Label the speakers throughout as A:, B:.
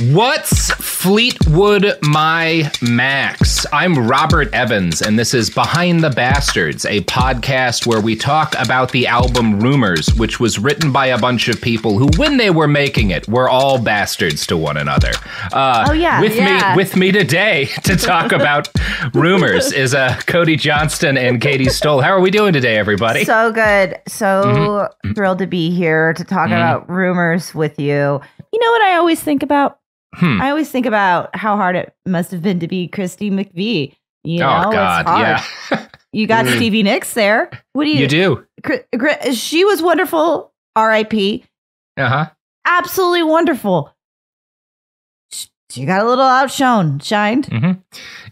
A: What's Fleetwood My Max? I'm Robert Evans, and this is Behind the Bastards, a podcast where we talk about the album Rumors, which was written by a bunch of people who, when they were making it, were all bastards to one another. Uh,
B: Oh, yeah.
A: with
C: Yeah.
A: me, with me today to talk about Rumors is uh, Cody Johnston and Katy Stoll. How are we doing today, everybody?
B: So good. So
A: Mm-hmm.
B: thrilled to be here to talk about rumors with you. You know what I always think about?
A: Hmm.
B: I always think about how hard it must have been to be Christine McVie. You know,
A: oh God,
B: it's hard.
A: yeah,
B: You got
A: Mm.
B: Stevie Nicks there. What do you,
A: you do.
B: Cri- Cri- She was wonderful. R.I.P.
A: Uh huh.
B: Absolutely wonderful. Sh- She got a little outshone, shined.
A: hmm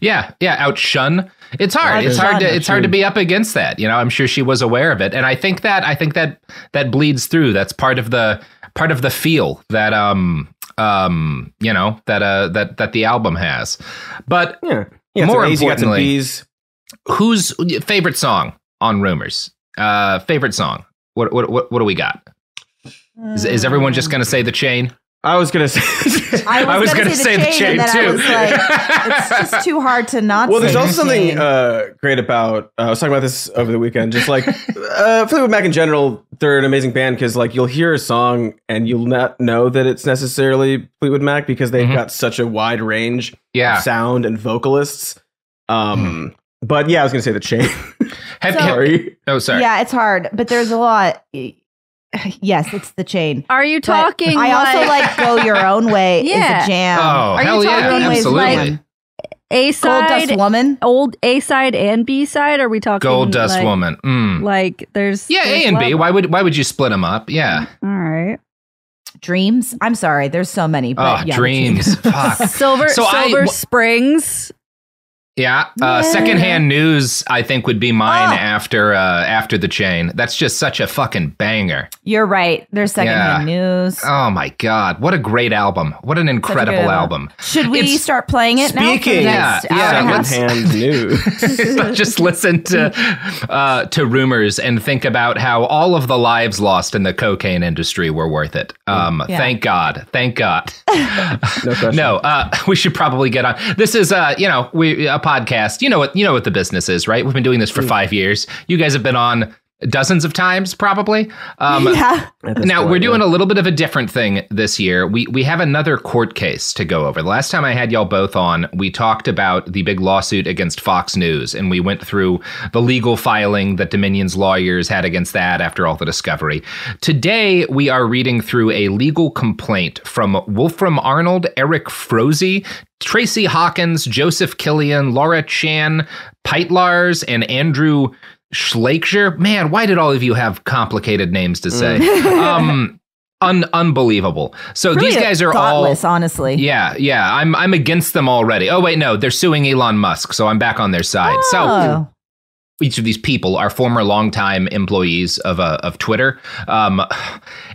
A: Yeah, yeah, outshun. It's hard. It's hard to it's hard to be up against that. You know, I'm sure she was aware of it, and I think that I think that that bleeds through. That's part of the part of the feel that um um you know that uh that that the album has. But
D: Yeah. Yeah.
A: More
D: More A's, you got some
A: importantly-
D: B's.
A: whose favorite song on Rumors? Uh, favorite song. What what what, what do we got? Is, is everyone just going to say the chain?
D: I was gonna say.
B: I was,
A: gonna
B: gonna say the chain, and then I like, it's just too hard to not.
D: well,
B: say
D: there's
B: the
D: also something uh, great about. Uh, I was talking about this over the weekend. Just like uh, Fleetwood Mac in general, they're an amazing band because like you'll hear a song and you'll not know that it's necessarily Fleetwood Mac because they've
A: Mhm.
D: got such a wide range
A: Yeah.
D: of sound and vocalists. Um, but yeah, I was gonna say the chain.
A: Have,
B: So-
A: have-
D: Sorry.
A: oh, sorry.
B: Yeah, it's hard, but there's a lot. Yes, it's the chain.
C: Are you
B: But
C: talking?
B: I also like go your own way.
C: Yeah.
B: is a jam.
A: Oh,
C: Are you
A: hell yeah,
C: talking with,
A: absolutely.
C: like, a side,
B: Gold
C: side,
B: Dust Woman.
C: old A side and B side? Are we talking
A: Gold Dust
C: like,
A: Woman. Mm.
C: Like there's
A: Yeah,
C: there's
A: A and B. Why would why would you split them up? Yeah.
C: All right.
B: Dreams. I'm sorry. There's so many. But
A: Oh,
B: yeah,
A: dreams. Fuck.
C: Silver
A: So I-
C: Silver
A: wh-
C: Springs.
A: Yeah. Uh,
B: Yeah.
A: secondhand news, I think, would be mine
B: Oh.
A: after uh, after the chain. That's just such a fucking banger.
B: You're right. There's secondhand news.
A: Oh my god, what a great album! What an incredible
B: good
A: album.
B: Should we
A: It's-
B: start playing it now? for the
D: Speaking,
B: next
A: yeah,
B: hour
A: yeah,
B: and a half?
D: Secondhand news.
A: just listen to uh, to rumors and think about how all of the lives lost in the cocaine industry were worth it. Um,
B: Yeah.
A: Thank God, thank God.
D: No question.
A: no, uh, we should probably get on. This is uh, you know, we a podcast. You know what you know what the business is, right? We've been doing this for mm. five years. You guys have been on dozens of times, probably. Um,
B: yeah.
A: Now
D: point,
A: we're doing
D: yeah.
A: a little bit of a different thing this year. We we have another court case to go over. The last time I had y'all both on, we talked about the big lawsuit against Fox News, and we went through the legal filing that Dominion's lawyers had against that after all the discovery. Today we are reading through a legal complaint from Wolfram Arnold, Eric Froese, Tracy Hawkins, Joseph Killian, Laura Chan, Pite Lars, and Andrew Schlaikjer. Man, why did all of you have complicated names to say? um, un- unbelievable. So
B: Really
A: these guys are all.
B: thoughtless, honestly.
A: Yeah, yeah. I'm I'm against them already. Oh wait, no, they're suing Elon Musk, so I'm back on their side. So
B: Oh.
A: Each of these people are former longtime employees of uh, of Twitter, um,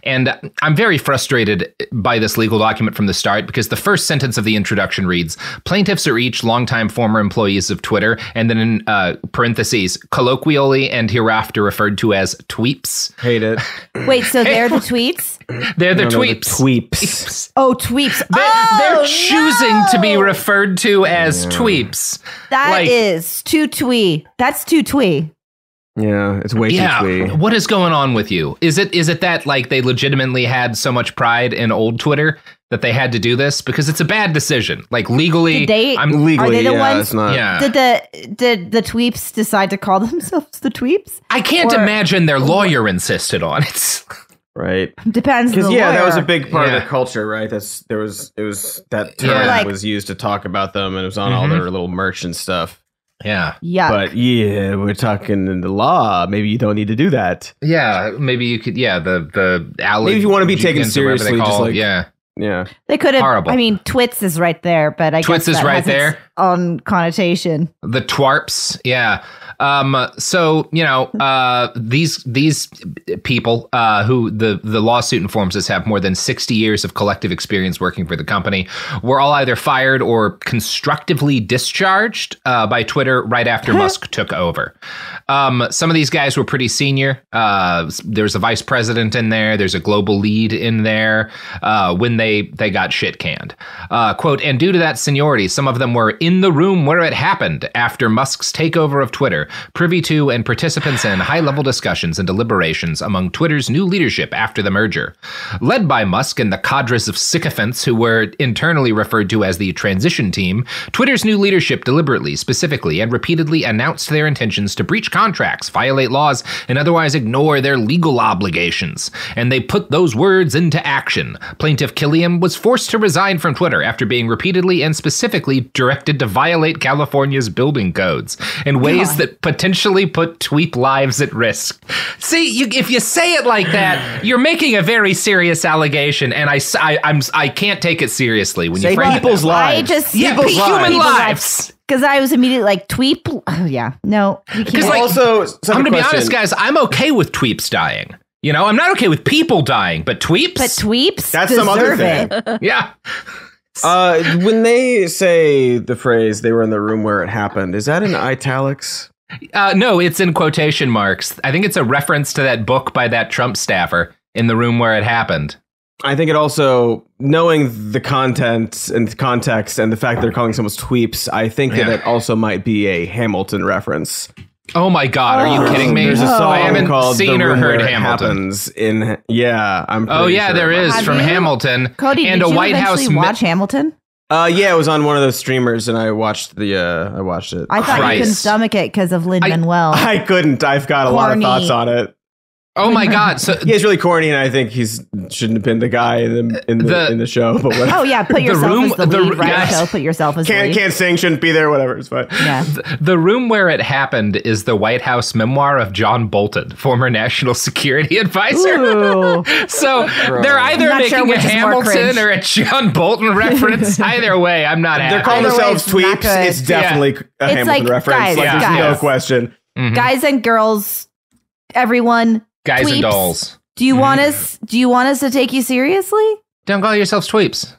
A: and I'm very frustrated by this legal document from the start because the first sentence of the introduction reads: "Plaintiffs are each longtime former employees of Twitter," and then in uh, parentheses, colloquially and hereafter referred to as tweeps.
D: Hate it.
B: Wait, so they're the tweets?
A: They're the
D: No, no, the
A: tweeps.
D: Tweeps.
A: Oh, tweeps.
B: Oh, tweets.
A: They're,
B: oh,
A: they're choosing to be referred to as tweeps.
B: That is
A: like-
B: too twee. That's too twee.
D: Yeah, it's way
A: yeah,
D: too twee.
A: what is going on with you? Is it is it that like they legitimately had so much pride in old Twitter that they had to do this because it's a bad decision, like legally?
B: Did they-
A: I'm
D: Legally,
B: Are they the
D: yeah,
B: ones-
D: not.
A: yeah.
B: Did the did the tweeps decide to call themselves the tweeps?
A: I can't
B: or-
A: imagine their lawyer insisted on it.
D: Right.
B: Depends.
D: Because
B: the
D: yeah, that was a big part
A: Yeah.
D: of their culture, right? That's there was it was that term
A: Yeah.
B: Like-
D: was used to talk about them, and it was on all
A: Mhm.
D: their little merch and stuff.
A: Yeah,
B: Yeah.
D: But yeah, we're talking in the law. Maybe you don't need to do that.
A: yeah. Maybe you could. Yeah, the the alley.
D: Maybe if you wanna be taken
A: or whatever they
D: seriously, just
A: call it.
D: like-
A: yeah.
D: Yeah,
B: they could have.
A: horrible.
B: I mean, twits is right there, but I
A: Twits
B: guess
A: is
B: that
A: right
B: hasn't-
A: there.
B: on connotation.
A: The twarps, yeah. Um, so you know, uh, these these people uh, who the the lawsuit informs us have more than sixty years of collective experience working for the company were all either fired or constructively discharged uh, by Twitter right after Musk took over. Um, some of these guys were pretty senior. Uh, there's a vice president in there. There's a global lead in there. Uh, when they they got shit canned, uh, quote, and due to that seniority, some of them were in the room where it happened after Musk's takeover of Twitter, privy to and participants in high level discussions and deliberations among Twitter's new leadership after the merger, led by Musk and the cadres of sycophants who were internally referred to as the transition team. Twitter's new leadership deliberately, specifically, and repeatedly announced their intentions to breach contracts, violate laws, and otherwise ignore their legal obligations. And they put those words into action. Plaintiff Killian was forced to resign from Twitter after being repeatedly and specifically directed to violate California's building codes in ways
B: God.
A: that potentially put tweep lives at risk. See, you, if you say it like that, you're making a very serious allegation, and I, s- I, am I can't take it seriously when
D: Say
A: you frame
D: people's
A: that way.
D: lives.
B: I just
A: Yeah,
D: People's
A: human
D: lives.
A: lives.
B: because I was immediately like tweep. Oh, yeah, no, you
A: Because, like,
D: also, I have
A: I'm gonna be honest, guys. I'm okay with tweeps dying. You know, I'm not okay with people dying, but tweeps.
B: but tweeps
D: That's some other thing.
A: yeah.
D: Uh, when they say the phrase "they were in the room where it happened," is that in italics?
A: Uh, no, it's in quotation marks. I think it's a reference to that book by that Trump staffer in the room where it happened.
D: I think it also knowing the content and context and the fact that they're calling someone's tweeps. I think that it also might be a Hamilton reference.
A: Oh my God, are you
B: Oh,
A: kidding me?
D: There's a song
A: I haven't
D: called
A: seen
D: "The
A: or heard
D: Where It
A: Hamilton.
D: Happens in yeah, I'm.
A: Oh
D: pretty
A: yeah,
D: sure
A: there
D: about
A: is from
B: you?
A: Hamilton.
B: Cody,
A: and
B: did
A: a
B: you
A: White House.
B: eventually
A: mi-
B: watch Hamilton?
D: Uh, yeah, it was on one of those streamers, and I watched the. Uh, I watched it.
B: I thought you couldn't stomach it because of Lin
A: I-
B: Manuel.
D: I couldn't. I've got a lot of thoughts on it.
A: Oh my God! So
D: he's really corny, and I think he's shouldn't have been the guy in the in the,
A: The-
D: in the show. But whatever.
B: Oh yeah, put yourself
A: The
B: yourself
A: room-
B: as the
A: the-
B: lead. Right,
A: guys-
B: show. Put yourself as the
D: can't
B: lead.
D: can't sing, shouldn't be there. Whatever, it's fine.
B: Yeah.
A: the room where it happened is the White House memoir of John Bolton, former national security advisor.
B: Ooh.
A: So they're either
B: I'm sure
A: making a
B: which is more
A: Hamilton or a John Bolton reference. either way, I'm not.
D: They're calling
B: Either
D: themselves
B: it's
D: tweeps.
B: good.
D: It's definitely a
B: It's
D: Hamilton
B: like,
D: reference.
B: guys,
D: like, there's no
B: guys.
D: question.
A: Mhm.
B: Guys and girls, everyone,
A: guys and dolls.
B: do you want mm-hmm. us? Do you want us to take you seriously?
A: Don't call yourselves tweeps.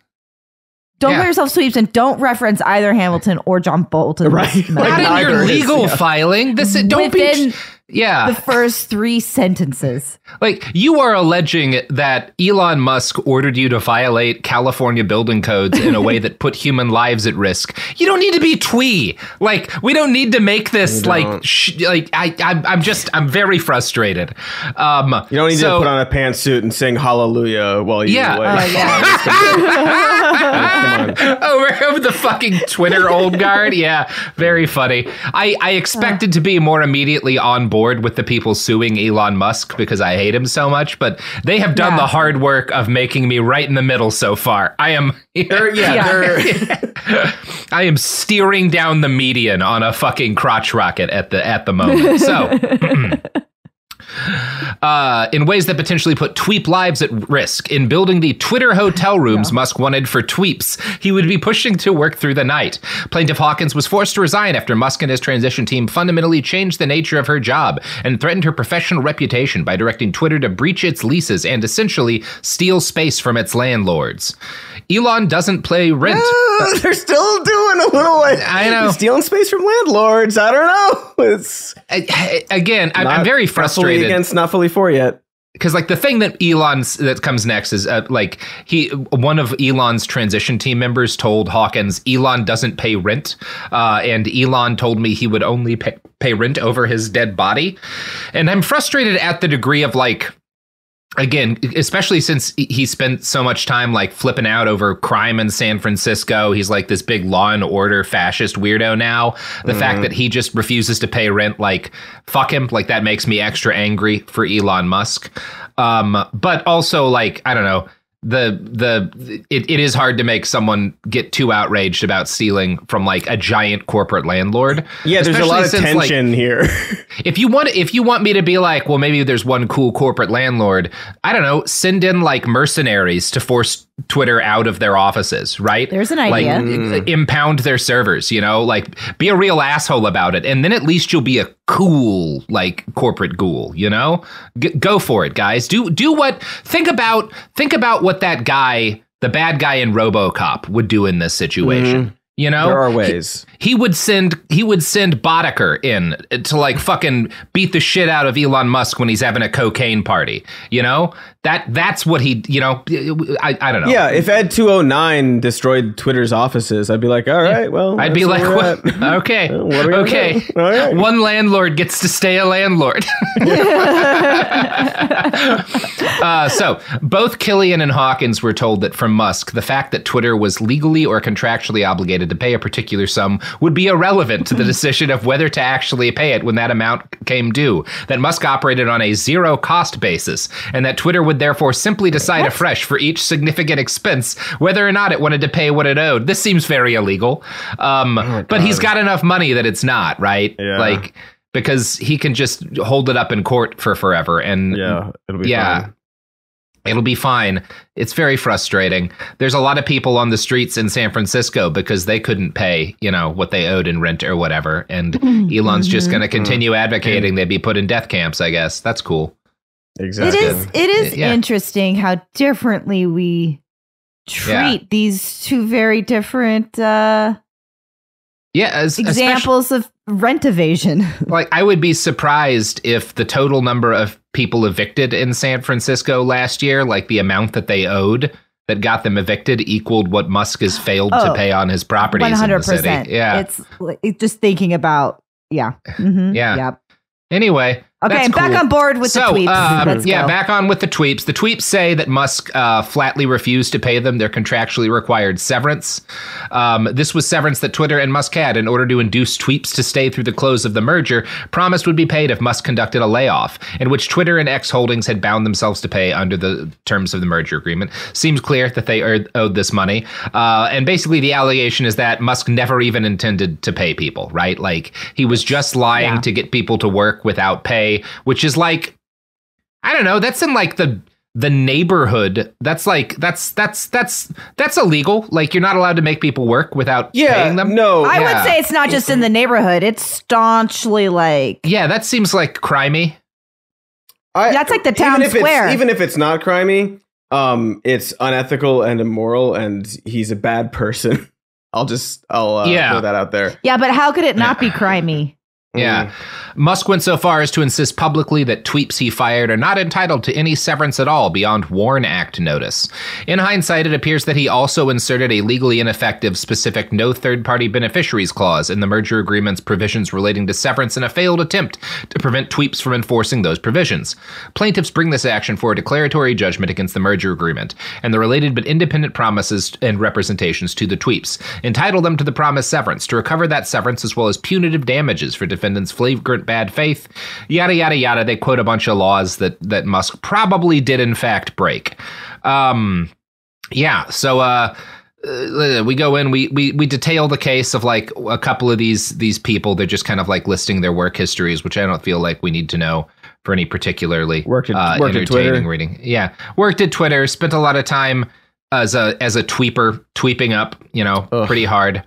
B: Don't
A: Yeah.
B: call yourself tweeps and don't reference either Hamilton or John Bolton.
D: Right. Like
A: Not in
D: neither
A: your
D: is-
A: legal
D: yeah.
A: filing. This don't
B: Within
A: be. Yeah,
B: the first three sentences.
A: like you are alleging that Elon Musk ordered you to violate California building codes in a way that put human lives at risk. You don't need to be twee. Like we don't need to make this like sh- like I I'm, I'm just I'm very frustrated. Um,
D: You don't need
A: so-
D: to put on a pantsuit and sing Hallelujah while you
A: Yeah.
D: away.
B: Oh yeah.
D: Come on.
A: over, over the fucking Twitter old guard. Yeah, very funny. I, I expected to be more immediately on board with the people suing Elon Musk because I hate him so much, but they have done
B: Yeah.
A: the hard work of making me right in the middle so far. I am.
D: They're- yeah,
B: Yeah.
D: they're-
A: I am steering down the median on a fucking crotch rocket at the at the moment. So, uh, in ways that potentially put Tweep lives at risk. In building the Twitter hotel rooms Musk wanted for Tweeps, he would be pushing to work through the night. Plaintiff Hawkins was forced to resign after Musk and his transition team fundamentally changed the nature of her job and threatened her professional reputation by directing Twitter to breach its leases and essentially steal space from its landlords. Elon doesn't play rent.
D: They're still doing a little like
A: I know.
D: stealing space from landlords. I don't know. It's
A: I- again, I'm, I'm very frustrated
D: against, not fully for yet.
A: because like the thing that Elon's that comes next is uh, like he one of Elon's transition team members told Hawkins Elon doesn't pay rent, uh, and Elon told me he would only pay, pay rent over his dead body, and I'm frustrated at the degree of like. Again, especially since he spent so much time like flipping out over crime in San Francisco, he's like this big law and order fascist weirdo now. The fact that he just refuses to pay rent, like fuck him, like that makes me extra angry for Elon Musk. Um, but also like I don't know the the it, it is hard to make someone get too outraged about stealing from like a giant corporate landlord.
D: Yeah, there's a lot of
A: since, like,
D: tension here.
A: if you want if you want me to be like, well, maybe there's one cool corporate landlord, I don't know, send in like mercenaries to force Twitter out of their offices, right?
B: There's an
A: like
B: idea. Mm.
A: Uh, impound their servers, you know, like be a real asshole about it, and then at least you'll be a cool like corporate ghoul, you know. G- go for it, guys. Do do what. Think about think about what that guy, the bad guy in RoboCop, would do in this situation. Mm. You know,
D: There are
A: He-
D: ways.
A: he would send he would send Boddicker in to like fucking beat the shit out of Elon Musk when he's having a cocaine party. You know that that's what he. You know, I I don't know.
D: Yeah, if Ed 209 destroyed Twitter's offices, I'd be like, all right, well,
A: I'd be like, what?
D: at.
A: okay,
D: what
A: okay.
D: right.
A: One landlord gets to stay a landlord. uh, so both Killian and Hawkins were told that from Musk, the fact that Twitter was legally or contractually obligated to pay a particular sum would be irrelevant to the decision of whether to actually pay it when that amount came due. That Musk operated on a zero cost basis, and that Twitter would therefore simply decide afresh for each significant expense whether or not it wanted to pay what it owed. This seems very illegal. Um, but he's got enough money that it's not, right?
D: Yeah.
A: Like, because he can just hold it up in court for forever. And
D: Yeah, it'll be
A: yeah.
D: fine.
A: It'll be fine. It's very frustrating. There's a lot of people on the streets in San Francisco because they couldn't pay, you know, what they owed in rent or whatever. And Elon's just going to continue advocating They'd be put in death camps, I guess. That's cool.
B: It
D: Exactly.
B: is it is
A: Yeah.
B: interesting how differently we treat
A: Yeah.
B: these two very different uh
A: Yeah, as,
B: examples of rent evasion.
A: like I would be surprised if the total number of people evicted in San Francisco last year, like the amount that they owed that got them evicted, equaled what Musk has failed to
B: Oh,
A: pay on his properties in the city. Yeah.
B: It's it's just thinking about yeah. Mhm.
A: Yeah.
B: Yep.
A: anyway,
B: Okay,
A: that's
B: back
A: cool.
B: on board with
A: so,
B: the tweets.
A: um, yeah,
B: go.
A: back on with the tweets. The tweeps say that Musk uh, flatly refused to pay them their contractually required severance. Um, this was severance that Twitter and Musk had in order to induce tweeps to stay through the close of the merger, promised would be paid if Musk conducted a layoff, in which Twitter and X Holdings had bound themselves to pay under the terms of the merger agreement. Seems clear that they owed, owed this money. Uh, and basically, the allegation is that Musk never even intended to pay people, right? Like, he was just lying
B: Yeah.
A: to get people to work without pay, which is like, I don't know. That's in like the the neighborhood. That's like that's that's that's that's illegal. Like you're not allowed to make people work without
D: yeah,
A: paying them.
D: no.
B: I
A: yeah.
B: would say it's not just in the neighborhood. It's staunchly like
A: Yeah, that seems like crimey.
D: I,
B: That's like the town
D: even if
B: square.
D: It's, even if it's not crimey, um, it's unethical and immoral, and he's a bad person. I'll just I'll uh,
A: Yeah.
D: throw that out there.
B: yeah, but how could it not be crimey?
A: Yeah. Mm-hmm. Musk went so far as to insist publicly that tweeps he fired are not entitled to any severance at all beyond WARN Act notice. In hindsight, it appears that he also inserted a legally ineffective specific no third party beneficiaries clause in the merger agreement's provisions relating to severance in a failed attempt to prevent tweeps from enforcing those provisions. Plaintiffs bring this action for a declaratory judgment against the merger agreement and the related but independent promises and representations to the tweeps, entitle them to the promised severance to recover that severance as well as punitive damages for defendants' flagrant bad faith. Yada yada yada. They quote a bunch of laws that that Musk probably did in fact break. Um, yeah. So uh, uh, we go in. We, we we detail the case of like a couple of these these people. They're just kind of like listing their work histories, which I don't feel like we need to know for any particularly
D: Worked at-
A: uh,
D: worked at
A: entertaining
D: Twitter.
A: reading. Yeah, worked at Twitter. Spent a lot of time as a as a tweeper, tweeping up. You know,
D: Ugh.
A: pretty hard.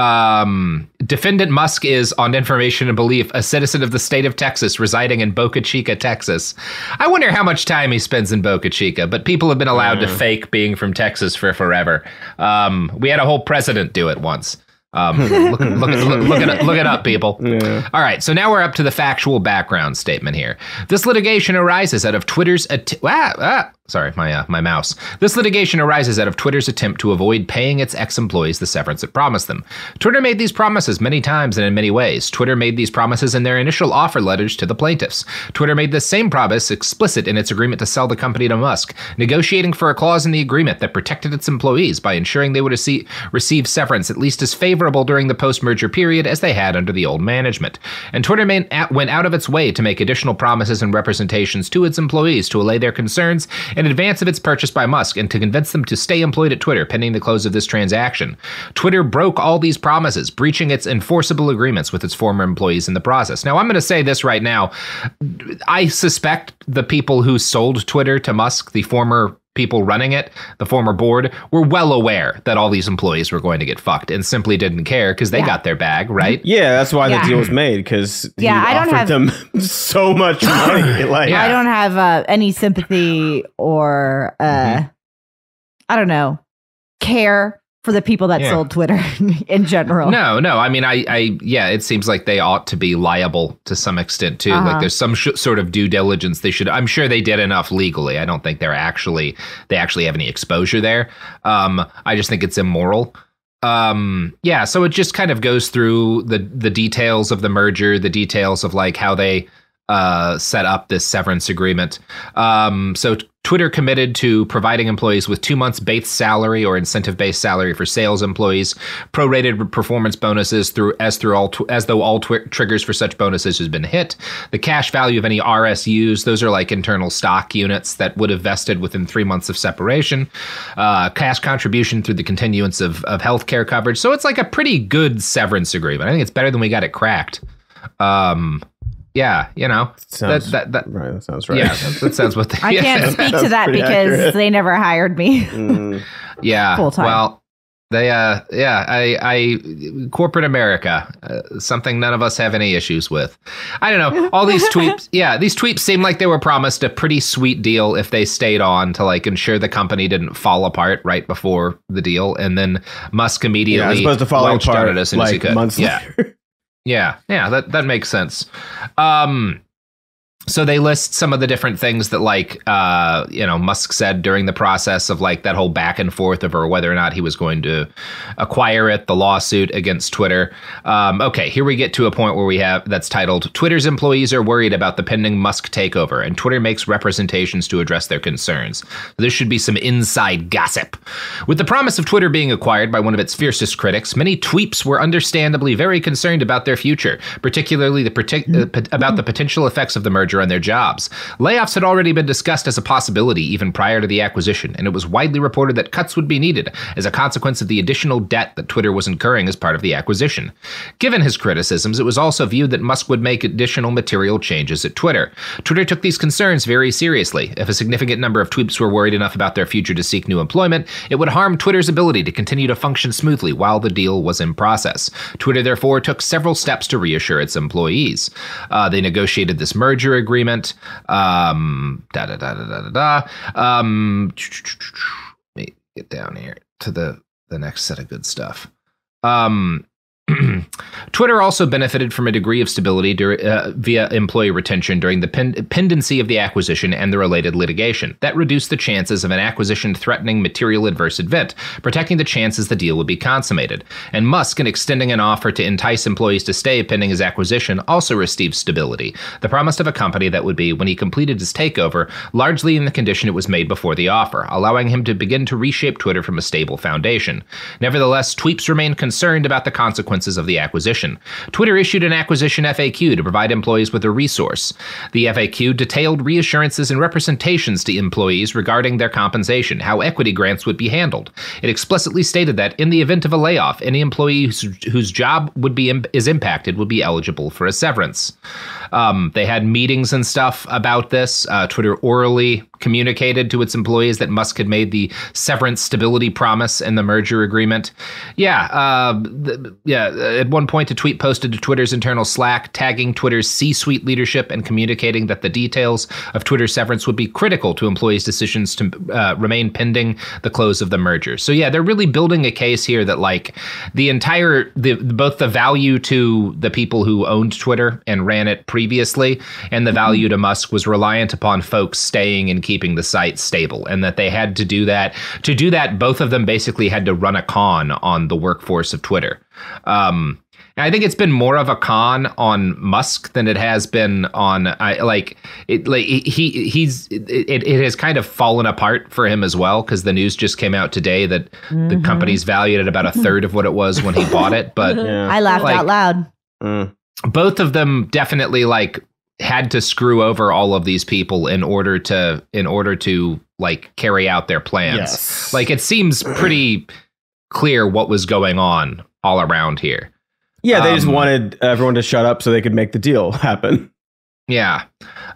A: Um, defendant Musk is, on information and belief, a citizen of the state of Texas, residing in Boca Chica, Texas. I wonder how much time he spends in Boca Chica, but people have been allowed to fake being from Texas for forever. Um, we had a whole president do it once. Um, look, look, look, look, it, look it up, people.
D: Yeah.
A: All right, so now we're up to the factual background statement here. This litigation arises out of Twitter's att- ah, ah, sorry, my uh, my mouse. This litigation arises out of Twitter's attempt to avoid paying its ex-employees the severance it promised them. Twitter made these promises many times and in many ways. Twitter made these promises in their initial offer letters to the plaintiffs. Twitter made this same promise explicit in its agreement to sell the company to Musk, negotiating for a clause in the agreement that protected its employees by ensuring they would receive, receive severance at least as favorable during the post-merger period as they had under the old management. And Twitter made, went out of its way to make additional promises and representations to its employees to allay their concerns in advance of its purchase by Musk and to convince them to stay employed at Twitter pending the close of this transaction. Twitter broke all these promises, breaching its enforceable agreements with its former employees in the process. Now, I'm going to say this right now. I suspect the people who sold Twitter to Musk, the former people running it, the former board, were well aware that all these employees were going to get fucked and simply didn't care because they
B: Yeah.
A: got their bag, right?
D: Yeah, that's why
B: Yeah.
D: the deal was made because
B: Yeah, I don't have-
D: them so much money. Like,
A: Yeah.
B: I don't have uh, any sympathy or uh,
A: Mm-hmm.
B: I don't know care for the people that
A: Yeah.
B: sold Twitter in general.
A: No, no. I mean, I, I, yeah, it seems like they ought to be liable to some extent too.
B: Uh-huh.
A: Like, there's some sh- sort of due diligence they should. I'm sure they did enough legally. I don't think they're actually they actually have any exposure there. Um, I just think it's immoral. Um, yeah. So it just kind of goes through the the details of the merger, the details of like how they uh, set up this severance agreement. Um, so Twitter committed to providing employees with two months base salary or incentive based salary for sales employees, prorated performance bonuses through as through all tw- as though all twi- triggers for such bonuses has been hit. The cash value of any RSUs, those are like internal stock units that would have vested within three months of separation. Uh, cash contribution through the continuance of of healthcare coverage. So it's like a pretty good severance agreement. I think it's better than we got it cracked. Um, yeah, you know
D: sounds
A: that that that.
D: right. That sounds right.
A: Yeah, that, that sounds what they.
B: I
A: yeah.
B: can't speak to that because
D: accurate.
B: they never hired me.
D: Mm.
A: Yeah.
B: full-time.
A: Well, they uh yeah, I I corporate America, uh, something none of us have any issues with. I don't know. All these tweets, yeah, these tweets seem like they were promised a pretty sweet deal if they stayed on to like ensure the company didn't fall apart right before the deal and then Musk
D: Yeah,
A: immediately
D: as opposed to falling apart
A: it as soon as he could.
D: months
A: yeah.
D: later.
A: Yeah, yeah, that that makes sense. Um so they list some of the different things that like uh you know Musk said during the process of like that whole back and forth over whether or not he was going to acquire it, the lawsuit against Twitter. Um okay, here we get to a point where we have that's titled Twitter's employees are worried about the pending Musk takeover and Twitter makes representations to address their concerns. This should be some inside gossip. With the promise of Twitter being acquired by one of its fiercest critics, many tweeps were understandably very concerned about their future, particularly the partic- uh, pot- about the potential effects of the merger on their jobs. Layoffs had already been discussed as a possibility even prior to the acquisition, and it was widely reported that cuts would be needed as a consequence of the additional debt that Twitter was incurring as part of the acquisition. Given his criticisms, it was also viewed that Musk would make additional material changes at Twitter. Twitter took these concerns very seriously. If a significant number of tweeps were worried enough about their future to seek new employment, it would harm Twitter's ability to continue to function smoothly while the deal was in process. Twitter therefore took several steps to reassure its employees. Uh, they negotiated this merger agreement. Um, da da da da da da da. Um, let me get down here to the the next set of good stuff. Um, Twitter also benefited from a degree of stability dur- uh, via employee retention during the pen- pendency of the acquisition and the related litigation. That reduced the chances of an acquisition threatening material adverse event, protecting the chances the deal would be consummated. And Musk, in extending an offer to entice employees to stay pending his acquisition, also received stability. The promise of a company that would be, when he completed his takeover, largely in the condition it was made before the offer, allowing him to begin to reshape Twitter from a stable foundation. Nevertheless, tweeps remained concerned about the consequences of the acquisition. Twitter issued an acquisition FAQ to provide employees with a resource. The FAQ detailed reassurances and representations to employees regarding their compensation, how equity grants would be handled. It explicitly stated that in the event of a layoff, any employee whose, whose job would be is impacted would be eligible for a severance. Um, they had meetings and stuff about this. Uh, Twitter orally communicated to its employees that Musk had made the severance stability promise in the merger agreement. Yeah, uh, th- yeah. At one point, a tweet posted to Twitter's internal Slack, tagging Twitter's C-suite leadership and communicating that the details of Twitter's severance would be critical to employees' decisions to uh, remain pending the close of the merger. So yeah, they're really building a case here that like the entire the both the value to the people who owned Twitter and ran it previously and the value to Musk was reliant upon folks staying and keeping the site stable and that they had to do that to do that both of them basically had to run a con on the workforce of Twitter. Um and I think it's been more of a con on Musk than it has been on I like it like he he's it, it has kind of fallen apart for him as well because the news just came out today that the company's valued at about a third of what it was when he bought it but
D: Yeah.
B: I laughed
A: Like-
B: out loud.
D: Mm.
A: both of them definitely like had to screw over all of these people in order to in order to like carry out their plans.
D: Yes.
A: Like it seems pretty clear what was going on all around here.
D: yeah, they just
A: um,
D: wanted everyone to shut up so they could make the deal happen.
A: Yeah.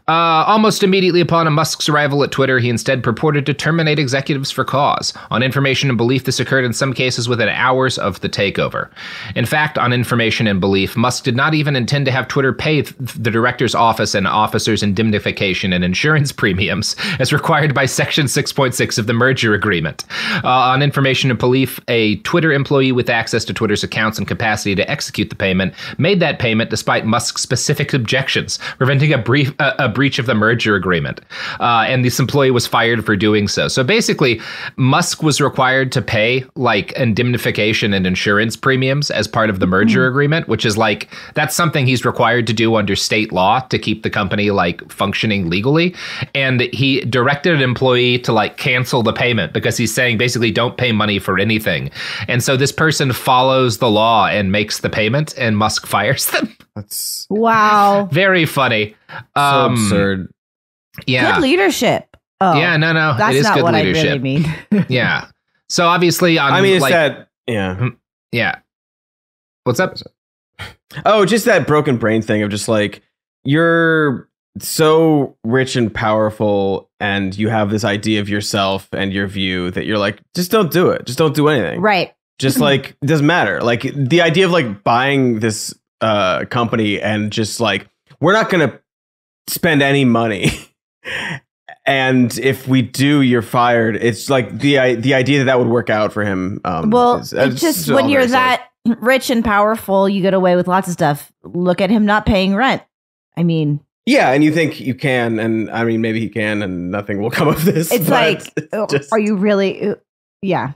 A: Uh, almost immediately upon Musk's arrival at Twitter, he instead purported to terminate executives for cause. On information and belief, this occurred in some cases within hours of the takeover. In fact, on information and belief, Musk did not even intend to have Twitter pay th- the director's office and officers indemnification and insurance premiums as required by Section 6.6 of the merger agreement. Uh, on information and belief, a Twitter employee with access to Twitter's accounts and capacity to execute the payment made that payment despite Musk's specific objections, preventing a brief a, a breach of the merger agreement. Uh, and this employee was fired for doing so. So basically, Musk was required to pay like indemnification and insurance premiums as part of the merger agreement, which is like that's something he's required to do under state law to keep the company like functioning legally. And he directed an employee to like cancel the payment because he's saying basically don't pay money for anything. And so this person follows the law and makes the payment, and Musk fires them.
D: That's
B: Wow.
A: Very funny.
D: So
A: Um,
D: absurd.
A: Yeah.
B: Good leadership. Oh,
A: yeah, no, no.
B: that's
A: it is
B: not
A: good
B: what
A: leadership.
B: I really mean.
A: Yeah. So obviously on
D: I mean, it's
A: like
D: that. Yeah.
A: yeah. What's up?
D: Oh, just that broken brain thing of just like you're so rich and powerful, and you have this idea of yourself and your view that you're like, just don't do it. Just don't do anything.
B: right.
D: Just like it doesn't matter. Like the idea of like buying this uh company and just like we're not gonna spend any money. And if we do, you're fired. It's like the the idea that that would work out for him. Um,
B: Well,
D: is-
B: it's
D: it's
B: just when you're
D: very silly.
B: that rich and powerful, you get away with lots of stuff. Look at him not paying rent. I mean,
D: Yeah, and you think you can, and I mean, maybe he can, and nothing will come of this.
B: it's like,
D: it's
B: uh,
D: just-
B: are you really? uh, Yeah.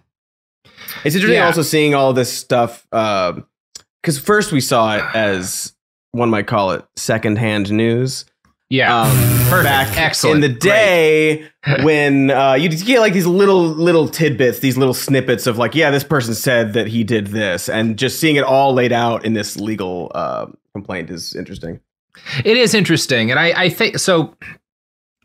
D: It's interesting
A: Yeah.
D: also seeing all this stuff because first we saw it as one might call it secondhand news.
A: Yeah.
D: Um,
A: Perfect.
D: back
A: Excellent.
D: in the day when uh, you get like these little little tidbits, these little snippets of like, yeah, this person said that he did this, and just seeing it all laid out in this legal uh, complaint is interesting.
A: It is interesting. And I, I think so.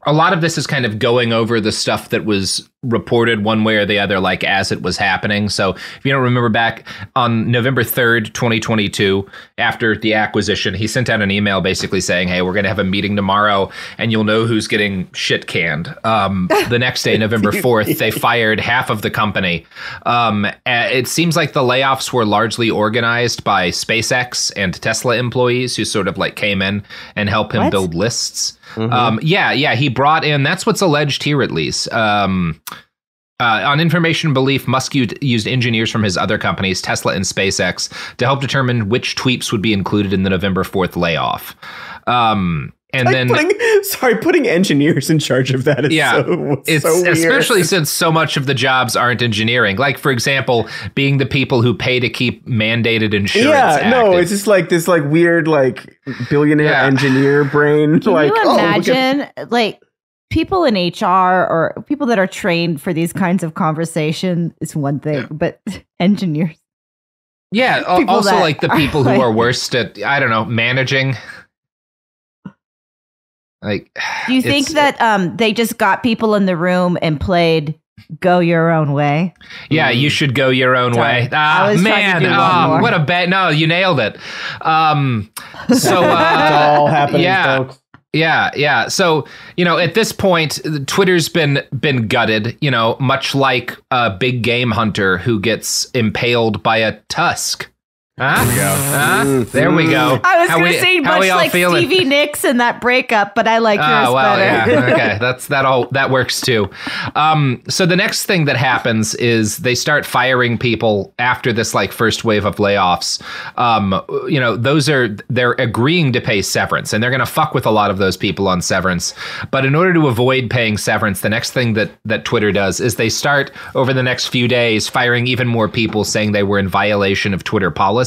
A: A lot of this is kind of going over the stuff that was reported one way or the other, like as it was happening. So if you don't remember back on November 3rd, 2022, after the acquisition, he sent out an email basically saying, Hey, we're going to have a meeting tomorrow and you'll know who's getting shit canned. Um, the next day, November 4th, they fired half of the company. Um, it seems like the layoffs were largely organized by SpaceX and Tesla employees who sort of like came in and helped him
B: What?
A: build lists. Um, yeah, yeah, he brought in. That's what's alleged here, at least. Um, uh, on information belief, Musk used engineers from his other companies, Tesla and SpaceX, to help determine which tweeps would be included in the November fourth layoff. Um, and
D: Like
A: then
D: putting, sorry, putting engineers in charge of that is
A: Yeah,
D: so,
A: it's
D: so weird.
A: especially since so much of the jobs aren't engineering. Like, for example, being the people who pay to keep mandated insurance.
D: yeah, no, it's just like this like weird like billionaire
A: Yeah.
D: engineer brain.
B: Can
D: like,
B: you
D: oh, at-
B: imagine, like, people in HR or people that are trained for these kinds of conversation is one thing, but engineers.
A: Yeah,
B: people
A: also like the
B: are
A: people who
B: like-
A: are worst at I don't know managing. Like,
B: Do you think that um they just got people in the room and played "Go Your Own Way"?
A: Yeah, you should go your own
B: Sorry.
A: way. Ah,
B: I was trying to
A: man,
B: do one
A: ah, what a bad. No, you nailed it. Um, so
D: It's
A: uh,
D: all happening,
A: yeah.
D: folks.
A: Yeah, yeah. So you know, at this point, Twitter's been been gutted. You know, much like a big game hunter who gets impaled by a tusk. Huh?
D: we go.
A: Huh?
D: Mm.
A: There we go.
B: I was
A: How
B: going
A: we-
B: to say much like
A: feeling?
B: Stevie Nicks in that breakup, but I like yours
A: Oh well,
B: better.
A: yeah. Okay, that's that all that works too. Um, so the next thing that happens is they start firing people after this like first wave of layoffs. Um, you know, those are they're agreeing to pay severance, and they're going to fuck with a lot of those people on severance. But in order to avoid paying severance, the next thing that that Twitter does is they start over the next few days firing even more people, saying they were in violation of Twitter policy.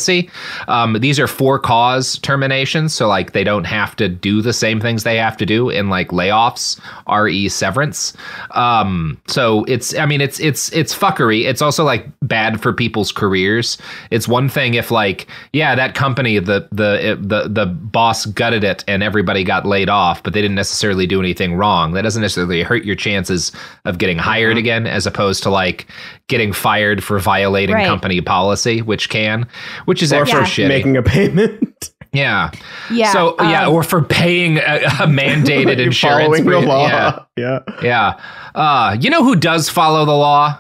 A: Um, these are for cause terminations, so like they don't have to do the same things they have to do in like layoffs, re severance. Um, so it's, I mean, it's it's it's fuckery. It's also like bad for people's careers. It's one thing if like, yeah, that company, the the the the boss gutted it and everybody got laid off, but they didn't necessarily do anything wrong. That doesn't necessarily hurt your chances of getting hired again, as opposed to like getting fired for violating
B: Right.
A: company policy, which can, which is
D: Or
A: extra
D: for
A: shitty.
D: making a payment.
A: Yeah.
B: Yeah.
A: So yeah,
B: um,
A: or for paying a, a mandated
D: Like
A: insurance.
D: following the law.
A: Yeah.
D: Yeah.
A: Yeah. Uh, you know who does follow the law?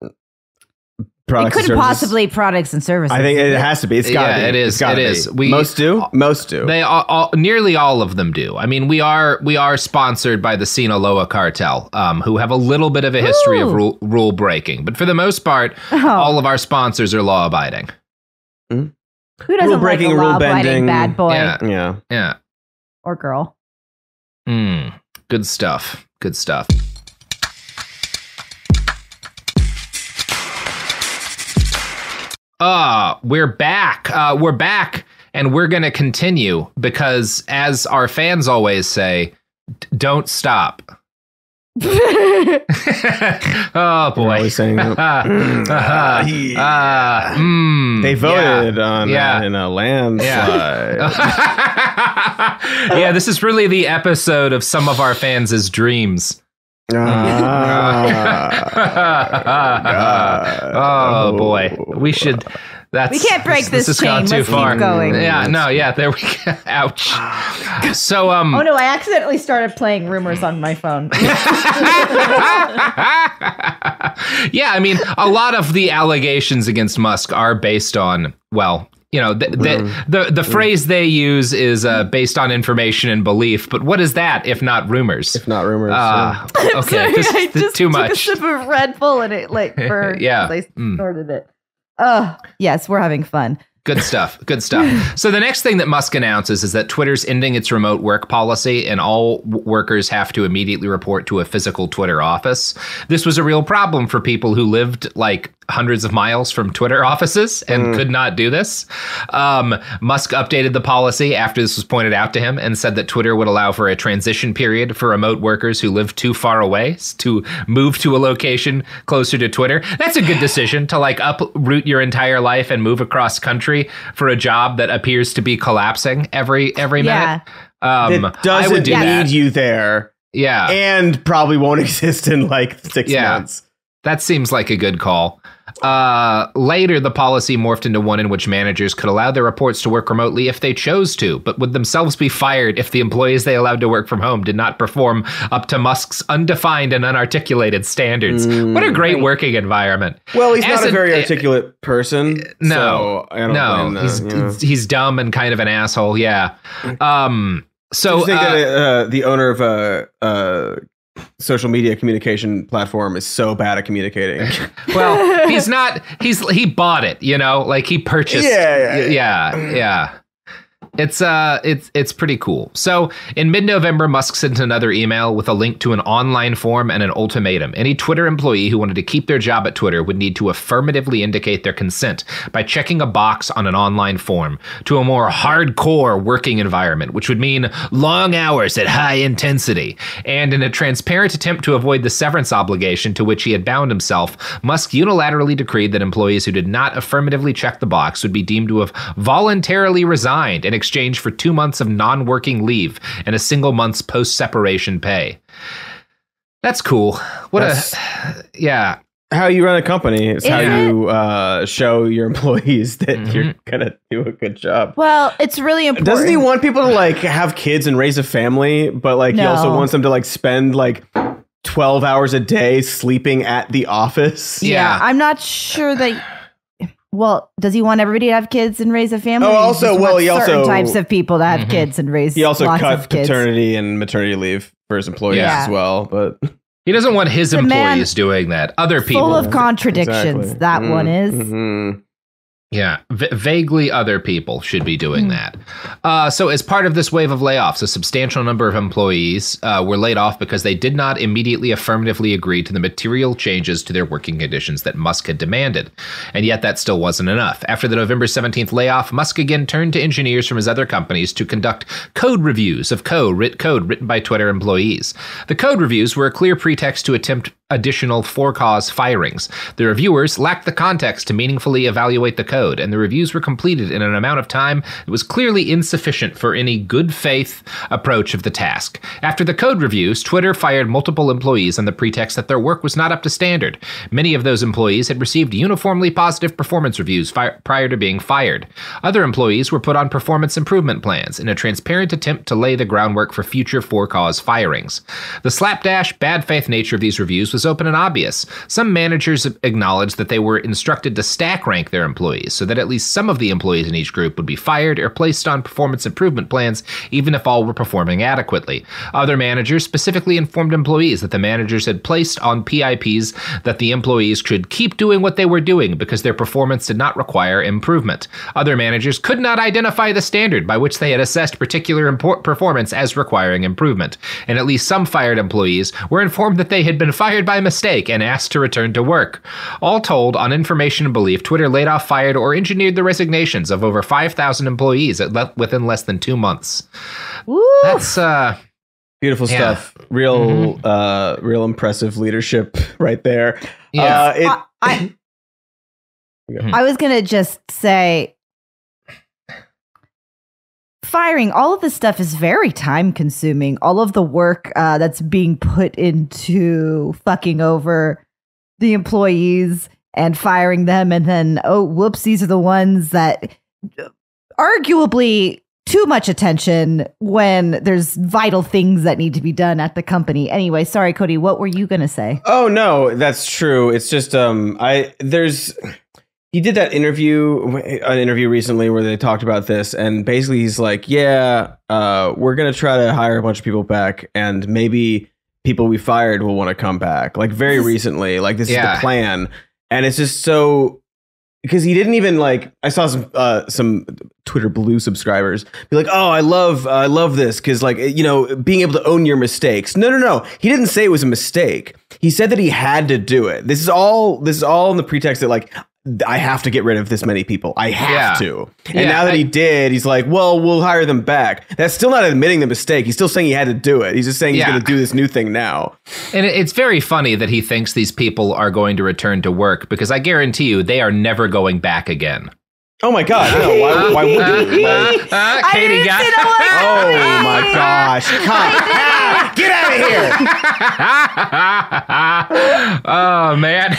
B: it
D: Products and
B: couldn't
D: services.
B: possibly products and services.
D: I think it has to be. It's got to
A: Yeah,
D: be.
A: it is.
D: It's gotta
A: It
D: be.
A: is. We-
D: Most do. Most do.
A: They all, all, nearly all of them do. I mean, we are we are sponsored by the Sinaloa cartel, um, who have a little bit of a history of rule, rule breaking, but for the most part,
B: Oh.
A: all of our sponsors are law abiding.
B: Who doesn't
D: Rule
B: like
D: breaking,
B: a
D: rule bending
B: bad boy
A: Yeah.
D: yeah.
A: Yeah.
B: or girl?
A: Mm, good stuff. Good stuff. Ah, we're back. Uh, we're back, and we're going to continue because, as our fans always say, d- don't stop. oh
D: They're
A: boy.
D: always saying that.
A: Ah,
D: Yeah.
A: ah, mm,
D: They
A: yeah.
D: voted on
A: Yeah.
D: that in a landslide.
A: yeah, this is really the episode of some of our fans' dreams.
D: Ah.
A: oh boy, we should. That's
B: We can't break this
A: has
B: chain.
A: gone too
B: Let's keep
A: far.
B: going.
A: Yeah, no, yeah, there we go. Ouch. So, um,
B: oh no, I accidentally started playing rumors on my phone.
A: yeah, I mean, a lot of the allegations against Musk are based on, well, you know, the the, the, the phrase they use is uh, based on information and belief. But what is that if not rumors?
D: if not rumors.
A: Ah, okay,
B: Sorry,
A: this-
B: I
A: this-
B: just
A: too
B: took
A: much.
B: a sip of Red Bull and it like burned.
A: Yeah.
B: 'cause I
A: Mm.
B: it. Oh yes, we're having fun.
A: Good stuff. Good stuff. So the next thing that Musk announces is that Twitter's ending its remote work policy, and all workers have to immediately report to a physical Twitter office. This was a real problem for people who lived like hundreds of miles from Twitter offices and could not do this. Um, Musk updated the policy after this was pointed out to him and said that Twitter would allow for a transition period for remote workers who live too far away to move to a location closer to Twitter. That's a good decision to like uproot your entire life and move across country for a job that appears to be collapsing every every
B: Yeah.
A: minute. Um,
D: it doesn't
A: do
D: need
A: that.
D: you there
A: Yeah,
D: and probably won't exist in like six
A: Yeah.
D: months.
A: That seems like a good call. Uh, later, the policy morphed into one in which managers could allow their reports to work remotely if they chose to, but would themselves be fired if the employees they allowed to work from home did not perform up to Musk's undefined and unarticulated standards. what a great working environment.
D: Well, he's
A: As
D: not a
A: a-
D: very articulate person.
A: No,
D: so I don't
A: no, he's
D: yeah.
A: he's dumb and kind of an asshole. Yeah. Um. So
D: Do you think
A: uh,
D: that uh, the owner of a, a social media communication platform is so bad at communicating?
A: well, he's not. He's he bought it. You know, like he purchased.
D: Yeah, yeah,
A: yeah, yeah. It's uh, it's it's pretty cool. So in mid-November, Musk sent another email with a link to an online form and an ultimatum. Any Twitter employee who wanted to keep their job at Twitter would need to affirmatively indicate their consent by checking a box on an online form to a more hardcore working environment, which would mean long hours at high intensity. And in a transparent attempt to avoid the severance obligation to which he had bound himself, Musk unilaterally decreed that employees who did not affirmatively check the box would be deemed to have voluntarily resigned in exchange for two months of non working leave and a single month's post separation pay. That's cool. What
D: That's-
A: a. Yeah.
D: how you run a company is how you uh, show your employees that
A: Mhm.
D: you're gonna do a good job.
B: Well, it's really important.
D: Doesn't he want people to like have kids and raise a family, but like he also wants them to like spend like twelve hours a day sleeping at the office?
B: Yeah,
A: Yeah.
B: I'm not sure that. Well, does he want everybody to have kids and raise a family?
D: Oh,
B: Or he
D: also- well, he
B: certain
D: also-
B: types of people to have
A: Mhm.
B: kids and raise.
D: He also
B: lots
D: cut
B: of kids.
D: paternity and maternity leave for his employees
A: Yeah.
D: as well. But
A: He doesn't want his
B: The
A: employees doing that. Other people.
B: Full of contradictions.
D: Exactly.
B: That
D: Mm,
B: one is.
D: mhm.
A: Yeah, v- vaguely other people should be doing
B: Hmm.
A: that. Uh, so, as part of this wave of layoffs, a substantial number of employees uh, were laid off because they did not immediately affirmatively agree to the material changes to their working conditions that Musk had demanded. And yet, that still wasn't enough. After the November 17th layoff, Musk again turned to engineers from his other companies to conduct code reviews of code, writ- code written by Twitter employees. The code reviews were a clear pretext to attempt additional for cause firings. The reviewers lacked the context to meaningfully evaluate the code, and the reviews were completed in an amount of time that was clearly insufficient for any good faith approach of the task. After the code reviews, Twitter fired multiple employees on the pretext that their work was not up to standard. Many of those employees had received uniformly positive performance reviews fi- prior to being fired. Other employees were put on performance improvement plans in a transparent attempt to lay the groundwork for future for cause firings. The slapdash, bad faith nature of these reviews was open and obvious. Some managers acknowledged that they were instructed to stack rank their employees so that at least some of the employees in each group would be fired or placed on performance improvement plans, even if all were performing adequately. Other managers specifically informed employees that the managers had placed on PIPs that the employees should keep doing what they were doing because their performance did not require improvement. Other managers could not identify the standard by which they had assessed particular performance as requiring improvement, and at least some fired employees were informed that they had been fired by mistake and asked to return to work. All told, on information and belief, Twitter laid off, fired, or engineered the resignations of over 5,000 employees at le- within less than two months.
B: Woo!
A: That's uh,
D: Beautiful
A: Yeah.
D: stuff. Real,
A: Mhm.
D: uh, real impressive leadership right there.
A: yeah.
D: Uh, it,
B: I, I. I was gonna just say firing. All of this stuff is very time consuming all of the work uh, that's being put into fucking over the employees and firing them and then oh whoops these are the ones that arguably too much attention when there's vital things that need to be done at the company. Anyway sorry cody what were you gonna say?
D: Oh no, that's true. It's just um I there's he did that interview an interview recently where they talked about this and basically he's like, "Yeah, uh we're going to try to hire a bunch of people back and maybe people we fired will want to come back." Like very recently, like this is the plan. And it's just so because he didn't even like I saw some uh some Twitter blue subscribers be like, "Oh, I love I love this cuz like you know, being able to own your mistakes." No, no, no. He didn't say it was a mistake. He said that he had to do it. This is all this is all in the pretext that like I have to get rid of this many people. I have
A: Yeah.
D: to. And
A: Yeah,
D: now that
A: I-
D: he did, he's like, "Well, we'll hire them back." That's still not admitting the mistake. He's still saying he had to do it. He's just saying he's
A: Yeah.
D: going to do this new thing now.
A: And it's very funny that he thinks these people are going to return to work because I guarantee you they are never going back again.
D: Oh my god! I why. Why would he? Like,
A: Uh,
B: I
A: Katy
B: didn't
A: got.
B: see that.
D: Oh my gosh! Come, get out of here!
A: oh man.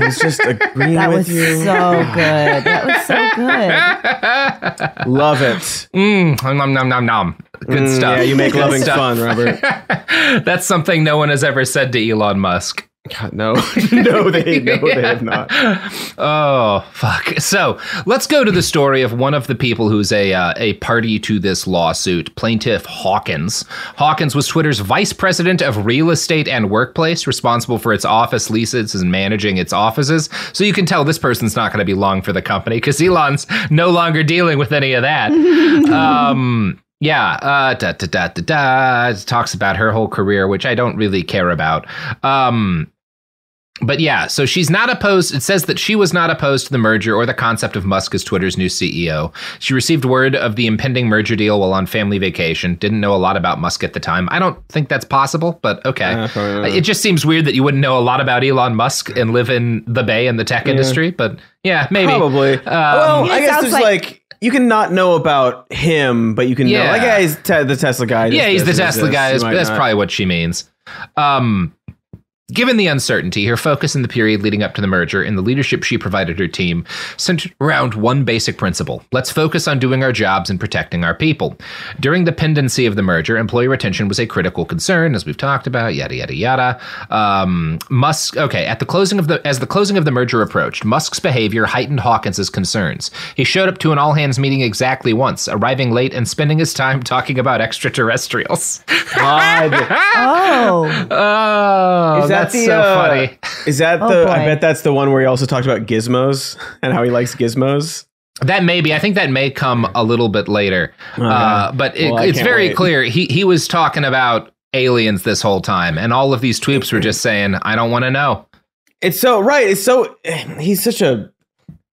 D: I was just agreeing
B: that
D: with
B: was
D: you.
B: so good that was so good
D: Love it.
A: mm, nom nom nom nom. Good
D: Mm,
A: stuff.
D: Yeah, you make loving
A: stuff.
D: fun, Robert.
A: That's something no one has ever said to Elon Musk.
D: God, no, no, they, no, they have not.
A: Oh fuck! So let's go to the story of one of the people who's a uh, a party to this lawsuit, plaintiff Hawkins. Hawkins was Twitter's vice president of real estate and workplace, responsible for its office leases and managing its offices. So you can tell this person's not going to be long for the company because Elon's no longer dealing with any of that. um, yeah, uh, da, da, da, da, da, It talks about her whole career, which I don't really care about. Um, but yeah, so she's not opposed. It says that she was not opposed to the merger or the concept of Musk as Twitter's new CEO. She received word of the impending merger deal while on family vacation. Didn't know a lot about Musk at the time. I don't think that's possible, but okay.
D: Uh, probably
A: it just seems weird that you wouldn't know a lot about Elon Musk and live in the Bay in the tech industry, but yeah, maybe.
D: Probably.
A: Um,
D: well, I guess there's
B: like-
D: like, you can not know about him, but you can know
A: Yeah.
D: like yeah, he's te- the Tesla guy.
A: yeah, he's the Tesla
D: this.
A: guy. That's, that's
D: not.
A: probably what she means. Um, given the uncertainty, her focus in the period leading up to the merger and the leadership she provided her team centered around one basic principle let's focus on doing our jobs and protecting our people. During the pendency of the merger, employee retention was a critical concern, as we've talked about, yada, yada, yada. Um, Musk, okay, at the closing of the, as the closing of the merger approached, Musk's behavior heightened Hawkins's concerns. He showed up to an all hands meeting exactly once, arriving late and spending his time talking about extraterrestrials.
D: God.
B: oh
A: Oh,
D: Is that
A: that's
D: the,
A: so
D: uh,
A: funny.
D: Is that
B: Oh,
D: the? I bet that's the one where he also talked about gizmos and how he likes gizmos.
A: That may be. I think that may come a little bit later. Uh, but it,
D: Well,
A: it's very
D: wait.
A: clear. He he was talking about aliens this whole time, and all of these tweets were just saying, "I don't want to know."
D: It's so right. It's so he's such a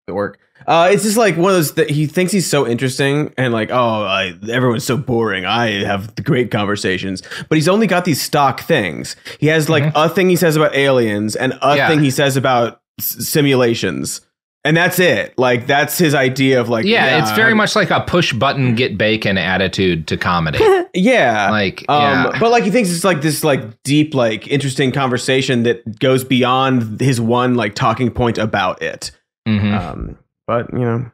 D: the work. Uh, it's just like one of those that he thinks he's so interesting and like, oh, I, everyone's so boring. I have the great conversations, but he's only got these stock things. He has like a thing he says about aliens and a
A: Yeah.
D: thing he says about s- simulations, and that's it. Like that's his idea of like,
A: Yeah, it's very
D: I'm-
A: much like a push button get bacon attitude to comedy.
D: yeah.
A: like,
D: Um,
A: yeah.
D: but like he thinks it's like this like deep like interesting conversation that goes beyond his one like talking point about it.
A: Mhm.
D: Um, but you know,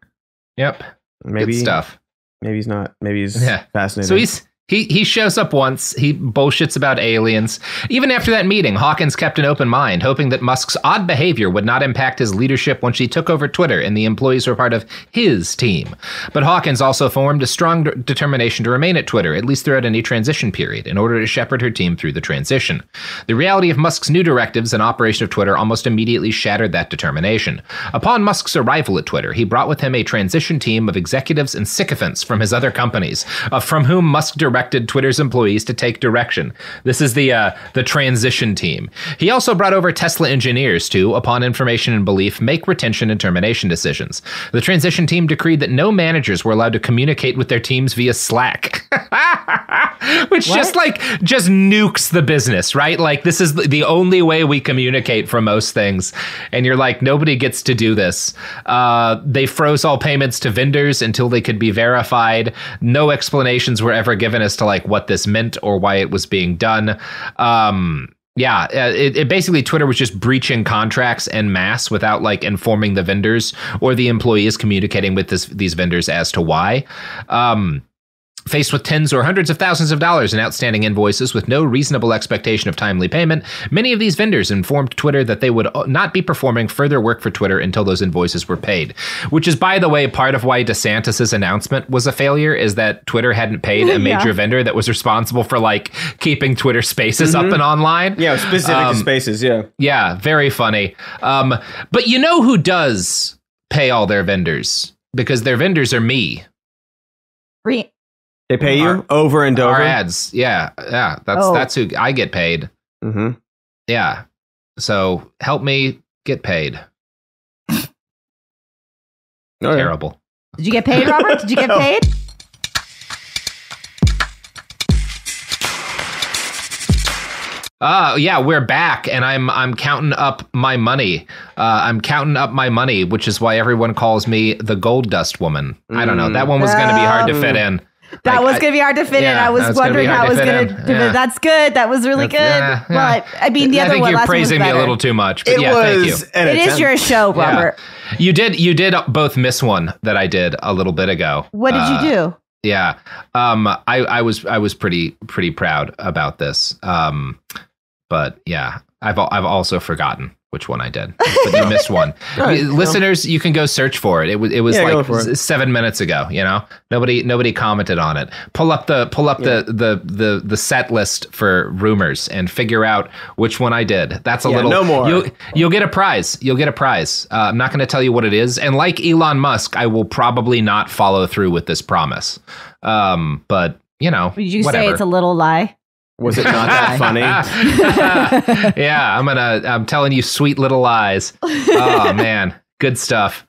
A: Yep.
D: maybe
A: Good stuff.
D: maybe he's not. Maybe he's
A: Yeah.
D: fascinating.
A: So he's he he shows up once. He bullshits about aliens. Even after that meeting, Hawkins kept an open mind, hoping that Musk's odd behavior would not impact his leadership once he took over Twitter and the employees were part of his team. But Hawkins also formed a strong de- determination to remain at Twitter, at least throughout any transition period, in order to shepherd her team through the transition. The reality of Musk's new directives and operation of Twitter almost immediately shattered that determination. Upon Musk's arrival at Twitter, he brought with him a transition team of executives and sycophants from his other companies, uh, from whom Musk directed Twitter's employees to take direction. This is the uh, the transition team. He also brought over Tesla engineers to, upon information and belief, make retention and termination decisions. The transition team decreed that no managers were allowed to communicate with their teams via Slack, which just like just nukes the business, right? Like this is the- the only way we communicate for most things, and you're like nobody gets to do this. Uh, they froze all payments to vendors until they could be verified. No explanations were ever given as to like what this meant or why it was being done. Um, yeah, uh, it, it basically Twitter was just breaching contracts en masse without like informing the vendors or the employees communicating with this, these vendors as to why. Um, Faced with tens or hundreds of thousands of dollars in outstanding invoices with no reasonable expectation of timely payment, many of these vendors informed Twitter that they would uh, not be performing further work for Twitter until those invoices were paid. Which is, by the way, part of why DeSantis's announcement was a failure is that Twitter hadn't paid a major
B: Yeah.
A: vendor that was responsible for like keeping Twitter spaces up and online.
D: yeah, specific
A: Um,
D: to spaces. Yeah,
A: Yeah, very funny. Um, but you know who does pay all their vendors? Because their vendors are me.
B: Re-
D: they pay you
A: Our-
D: over and over.
A: Our ads. Yeah, yeah. That's
B: Oh.
A: that's who I get paid.
D: hmm
A: Yeah. So help me get paid. Terrible.
B: Did you get paid, Robert? Did you get paid?
A: Uh yeah, we're back and I'm I'm counting up my money. Uh I'm counting up my money, which is why everyone calls me the gold dust woman. I don't know. That one was going to be hard to fit in.
B: That
A: Like,
B: was going to be hard to fit in.
A: yeah,
B: I was
A: was
B: wondering how it was going to.
A: Yeah.
B: That's good. That was really good.
A: That's- yeah, yeah.
B: But I mean, the other one.
A: I
B: other
A: think
B: one.
A: you're
B: last one was
A: praising me a little too much. But
D: It
A: yeah, thank you.
D: was. an
B: It is
D: attempt.
B: your show,
A: Yeah.
B: Robert.
A: You did you did both miss one that I did a little bit ago.
B: What did
A: Uh,
B: you do?
A: Yeah. Um I I was I was pretty pretty proud about this. Um but yeah, I've I've also forgotten which one I did. But you missed one.
D: All right, well.
A: Listeners, you can go search for it. It was it was
D: Yeah,
A: like
D: it.
A: 7 minutes ago, you know. Nobody nobody commented on it. Pull up the pull up the, the the the set list for rumors and figure out which one I did. That's a
D: Yeah,
A: little
D: no more.
A: You'll, you'll get a prize. You'll get a prize. Uh, I'm not going to tell you what it is. And like Elon Musk, I will probably not follow through with this promise. Um, but you know,
B: Did you
A: whatever.
B: say it's a little lie?
D: Was it not that funny?
A: yeah, I'm gonna. I'm telling you, sweet little lies. Oh man, good stuff.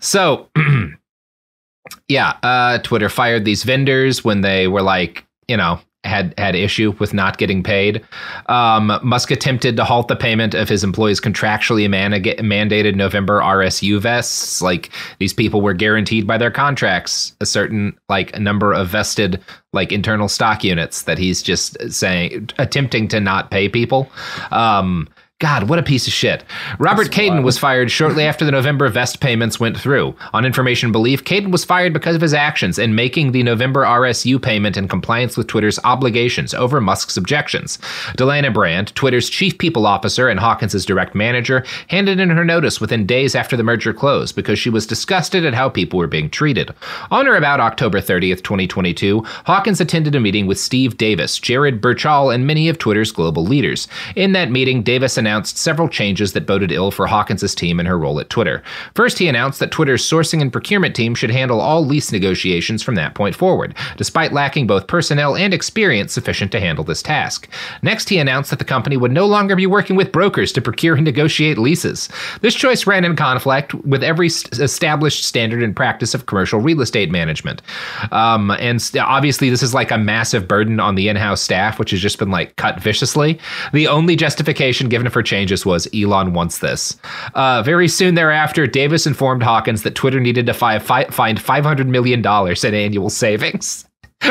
A: So, yeah, uh, Twitter fired these vendors when they were like, you know, had had issue with not getting paid. Um, Musk attempted to halt the payment of his employees' contractually man- mandated November RSU vests. Like these people were guaranteed by their contracts a certain like a number of vested like internal stock units that he's just saying attempting to not pay people. Um, God, what a piece of shit. Robert Kaiden was fired shortly after the November vest payments went through. On information belief, Kaiden was fired because of his actions in making the November RSU payment in compliance with Twitter's obligations over Musk's objections. Dalana Brand, Twitter's chief people officer and Hawkins' direct manager, handed in her notice within days after the merger closed because she was disgusted at how people were being treated. On or about October 30th, 2022, Hawkins attended a meeting with Steve Davis, Jared Birchall, and many of Twitter's global leaders. In that meeting, Davis announced announced several changes that boded ill for Hawkins' team and her role at Twitter. First, he announced that Twitter's sourcing and procurement team should handle all lease negotiations from that point forward, despite lacking both personnel and experience sufficient to handle this task. Next, he announced that the company would no longer be working with brokers to procure and negotiate leases. This choice ran in conflict with every established standard and practice of commercial real estate management. Um, and obviously, this is like a massive burden on the in house staff, which has just been like cut viciously. The only justification given for changes was Elon wants this. Uh, very soon thereafter, Davis informed Hawkins that Twitter needed to fi- fi- find $500 million in annual savings.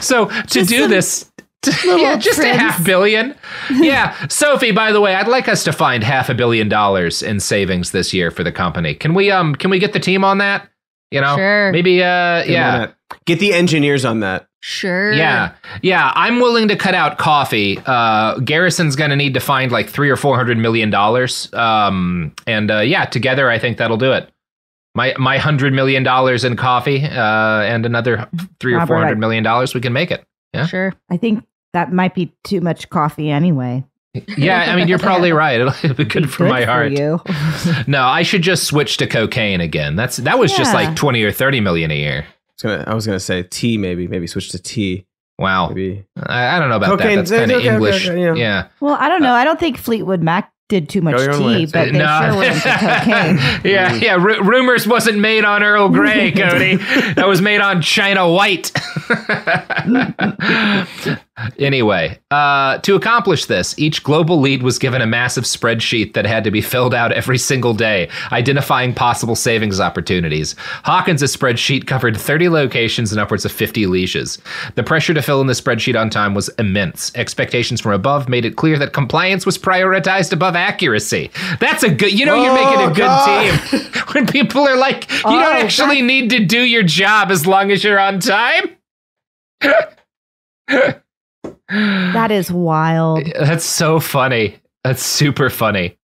A: so to
B: Just
A: do this,
B: little
A: yeah, just a half billion. Yeah, Sophie. By the way, I'd like us to find half a billion dollars in savings this year for the company. Can we um can we get the team on that? You know,
C: Sure.
A: maybe uh
D: Get 'em
A: yeah.
D: that. Get the engineers on that.
C: Sure.
A: Yeah, yeah, I'm willing to cut out coffee. Uh, Garrison's going to need to find like three or four hundred million dollars. Um, and uh, yeah, together I think that'll do it. My my hundred million dollars in coffee, uh, and another three or
B: Robert,
A: four
B: I-
A: hundred million dollars, we can make it. Yeah.
C: Sure.
B: I think that might be too much coffee anyway.
A: Yeah, I mean you're probably right. It'll be good for my heart.
B: you.
A: No, I should just switch to cocaine again. That's that was just like twenty or thirty million a year.
D: I was gonna, I was gonna say tea, maybe, maybe switch to tea,
A: Wow,
D: maybe.
A: I, I don't know about
D: Cocaine,
A: that. That's kind of
D: okay, okay,
A: English.
D: okay, yeah.
A: yeah.
B: well, I don't uh, know. I don't think Fleetwood Mac did too much
D: Go your own way.
B: tea, but they
A: No.
B: sure were into cocaine.
A: yeah, mm-hmm. yeah. Ru- rumors wasn't made on Earl Grey, Cody. that was made on China White. anyway, uh, to accomplish this, each global lead was given a massive spreadsheet that had to be filled out every single day, identifying possible savings opportunities. Hawkins' spreadsheet covered 30 locations and upwards of 50 leashes. The pressure to fill in the spreadsheet on time was immense. Expectations from above made it clear that compliance was prioritized above accuracy. That's a good, you know, you're making a
D: Oh,
A: good
D: God.
A: team when people are like, you
B: Oh,
A: don't actually need to do your job as long as you're on time.
B: That is wild.
A: That's so funny. That's super funny.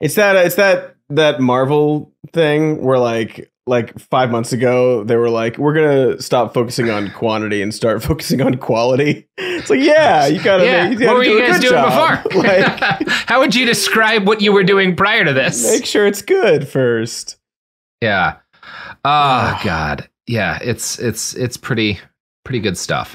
D: It's that uh, it's that that Marvel thing where like like five months ago they were like we're gonna stop focusing on quantity and start focusing on quality. It's like yeah, you gotta
A: yeah.
D: make, you
A: What
D: gotta
A: were
D: do
A: you guys doing
D: job.
A: before?
D: like
A: How would you describe what you were doing prior to this?
D: make sure it's good first.
A: Yeah. Oh God. Yeah. It's it's it's pretty pretty good stuff.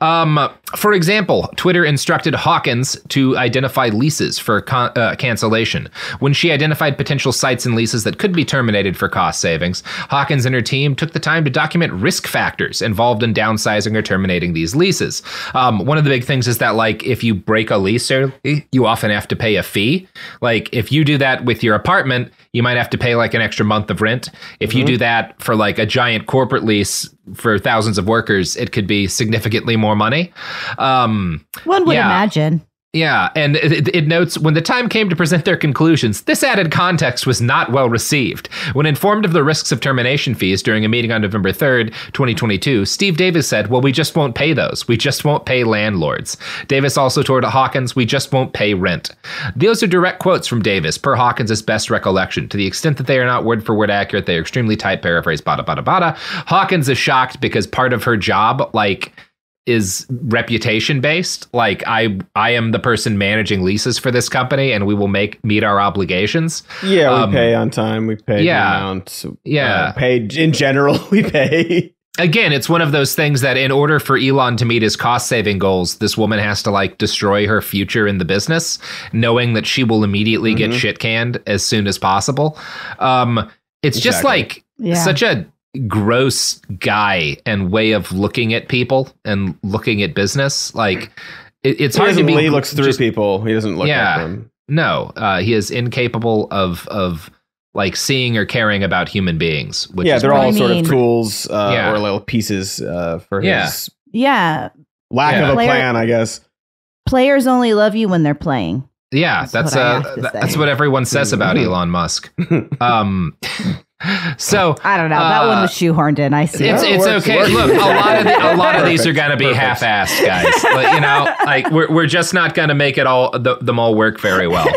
A: Um, for example, Twitter instructed Hawkins to identify leases for con- uh, cancellation. When she identified potential sites and leases that could be terminated for cost savings, Hawkins and her team took the time to document risk factors involved in downsizing or terminating these leases. Um, one of the big things is that, like, if you break a lease early, you often have to pay a fee. Like, if you do that with your apartment, you might have to pay like an extra month of rent. If you do that for like a giant corporate lease for thousands of workers, it could be significantly more money. Um,
B: One would
A: Yeah.
B: imagine.
A: Yeah, and it, notes when the time came to present their conclusions, this added context was not well received. When informed of the risks of termination fees during a meeting on November 3rd, 2022, Steve Davis said, Well, we just won't pay those. We just won't pay landlords. Davis also told Hawkins, We just won't pay rent. Those are direct quotes from Davis, per Hawkins' best recollection. To the extent that they are not word for word accurate, they are extremely tight paraphrase, bada bada bada. Hawkins is shocked because part of her job, like, is reputation based like i i am the person managing leases for this company and we will make meet our obligations
D: Yeah, we
A: Um,
D: pay on time. We pay
A: yeah.
D: the amount.
A: Yeah.
D: uh, pay in general. We pay.
A: again it's one of those things that in order for elon to meet his cost saving goals this woman has to like destroy her future in the business knowing that she will immediately get
D: Mhm.
A: shit canned as soon as possible um it's just like
B: Yeah.
A: such a gross guy and way of looking at people and looking at business like it, it's
D: He,
A: hard to
D: doesn't-
A: be
D: he looks through
A: just-
D: people. He doesn't look
A: Yeah.
D: at them.
A: No, uh, he is incapable of of like seeing or caring about human beings. Which
D: yeah,
A: is
D: they're all
B: I
D: sort
B: mean.
D: of tools uh,
A: Yeah.
D: or little pieces uh, for
A: Yeah.
D: his
B: Yeah.
D: lack
A: Yeah.
D: of a
B: Player-
D: plan, I guess.
B: Players only love you when they're playing.
A: yeah.
B: That's
A: That's
B: what
A: uh,
B: have to
A: th-
B: say.
A: that's what everyone says about
D: Mhm.
A: Elon Musk. Um, so
B: I don't know. that
A: Uh,
B: one was shoehorned in. I see.
A: it's
D: it
A: it's
D: works,
A: okay.
D: works.
A: Look, a lot of the, a lot of these are going to be half-assed, guys. But, you know, like we're we're just not going to make it all the, them all work very well.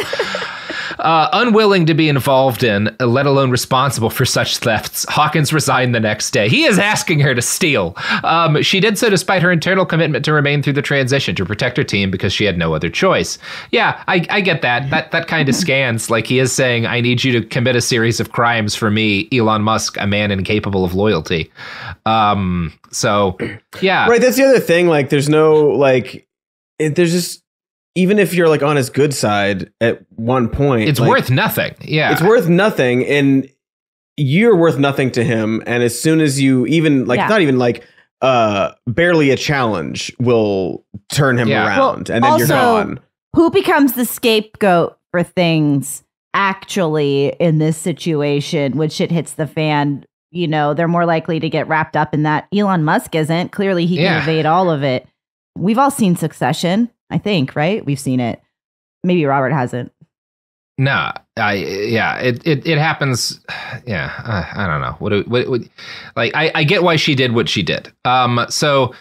A: Uh, unwilling to be involved in, let alone responsible for such thefts, Hawkins resigned the next day. He is asking her to steal. Um, she did so despite her internal commitment to remain through the transition to protect her team because she had no other choice. Yeah, I, I get that. That that kind of scans. Like he is saying, I need you to commit a series of crimes for me, Elon Musk, a man incapable of loyalty. Um, so yeah,
D: Right. That's the other thing. Like, there's no like, it, there's just even if you're like on his good side at one point,
A: it's
D: like,
A: worth nothing. Yeah,
D: it's worth nothing, and you're worth nothing to him. And as soon as you even like,
B: Yeah.
D: not even like, uh, barely a challenge will turn him
A: Yeah.
D: around,
B: Well,
D: and then you're gone.
B: Who becomes the scapegoat for things actually in this situation when shit hits the fan? You know, they're more likely to get wrapped up in that. Elon Musk isn't. Clearly, he
A: Yeah.
B: can evade all of it. We've all seen Succession, I think, right? We've seen it. Maybe Robert hasn't.
A: No, I yeah, it it, it happens. Yeah, uh, I don't know what, what, what like I, I get why she did what she did. Um, so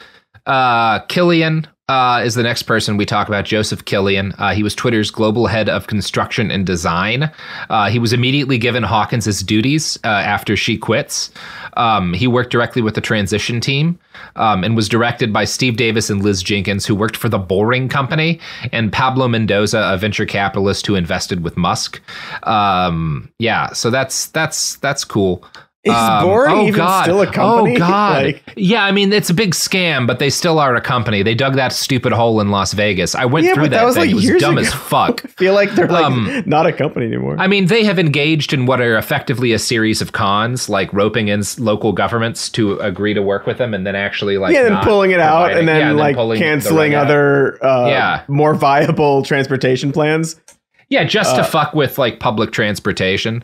A: uh, Killian uh, is the next person we talk about. Joseph Killian. Uh, he was Twitter's global head of construction and design. Uh, he was immediately given Hawkins' duties uh, after she quits. Um, he worked directly with the transition team um, and was directed by Steve Davis and Liz Jenkins, who worked for the Boring Company, and Pablo Mendoza, a venture capitalist who invested with Musk. Um, yeah, so that's that's that's cool.
D: Is
A: Um,
D: Boring
A: oh
D: even
A: God.
D: still a company?
A: Oh God!
D: Like-
A: yeah, I mean it's a big scam, but they still are a company. They dug that stupid hole in Las Vegas. I went
D: Yeah,
A: through that,
D: that was
A: thing.
D: like
A: it was
D: years
A: dumb
D: ago.
A: as fuck.
D: I feel like they're like
A: Um,
D: not a company anymore.
A: I mean, they have engaged in what are effectively a series of cons, like roping in local governments to agree to work with them, and then actually like
D: yeah, then pulling it out and then
A: yeah,
D: like
A: pulling the
D: canceling
A: out.
D: other uh,
A: Yeah.
D: more viable transportation plans.
A: Yeah, just
D: Uh,
A: to fuck with like public transportation.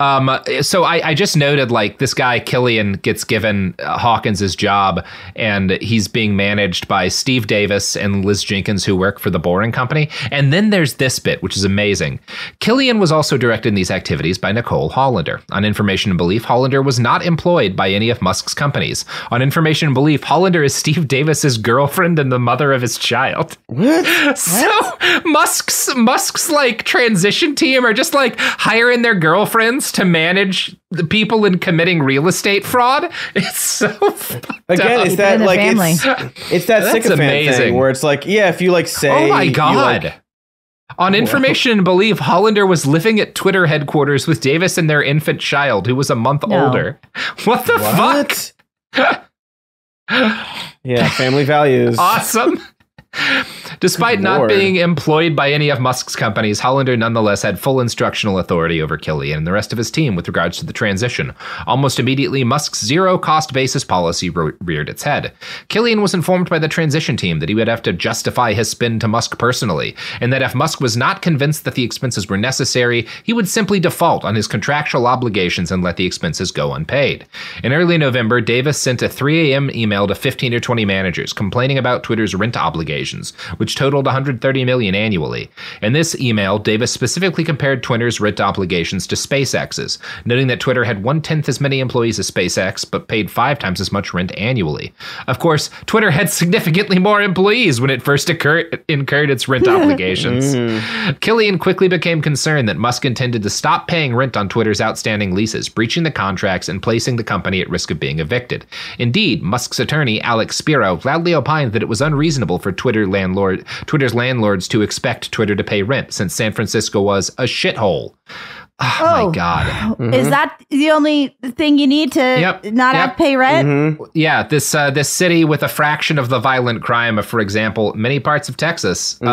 A: Um, so I, I just noted like this guy Killian gets given uh, Hawkins's job, and he's being managed by Steve Davis and Liz Jenkins, who work for the Boring Company. And then there's this bit, which is amazing. Killian was also directed in these activities by Nicole Hollander. On information and belief, Hollander was not employed by any of Musk's companies. On information and belief, Hollander is Steve Davis's girlfriend and the mother of his child.
D: What?
A: So Musk's Musk's like transition team are just like hiring their girlfriends to manage the people in committing real estate fraud. It's so
D: Again,
A: up.
D: is that like
B: family.
D: it's it's that
A: That's
D: sycophant
A: amazing.
D: thing where it's like, yeah, if you like say,
A: oh my
D: you,
A: god.
D: like-
A: on information and belief, Hollander was living at Twitter headquarters with Davis and their infant child, who was a month
B: No.
A: older. What the
D: what?
A: fuck?
D: yeah, family values.
A: awesome. Despite
D: Good
A: not
D: lord.
A: being employed by any of Musk's companies, Hollander nonetheless had full instructional authority over Killian and the rest of his team with regards to the transition. Almost immediately, Musk's zero cost basis policy re- reared its head. Killian was informed by the transition team that he would have to justify his spin to Musk personally, and that if Musk was not convinced that the expenses were necessary, he would simply default on his contractual obligations and let the expenses go unpaid. In early November, Davis sent a 3 a.m. email to 15 or 20 managers complaining about Twitter's rent which totaled 130 million annually. In this email, Davis specifically compared Twitter's rent obligations to SpaceX's, noting that Twitter had one tenth as many employees as SpaceX, but paid five times as much rent annually. Of course, Twitter had significantly more employees when it first occurred, incurred its rent obligations. Mm-hmm. Killian quickly became concerned that Musk intended to stop paying rent on Twitter's outstanding leases, breaching the contracts and placing the company at risk of being evicted. Indeed, Musk's attorney, Alex Spiro, loudly opined that it was unreasonable for Twitter landlord, Twitter's landlords to expect Twitter to pay rent since San Francisco was a shithole. Oh,
B: Oh.
A: my God.
B: Is that the only thing you need to
A: Yep,
B: not
A: yep.
B: have to pay rent?
D: Mhm.
A: Yeah, this uh, this city with a fraction of the violent crime of, for example, many parts of Texas uh,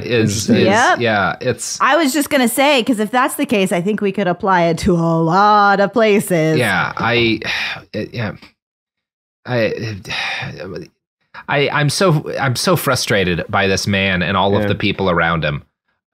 D: Mm,
A: is, is.
B: Yep.
A: yeah, it's
B: I was just gonna say because if that's the case, I think we could apply it to a lot of places.
A: yeah i yeah i i i'm so i'm so frustrated by this man and all
D: Yeah.
A: of the people around him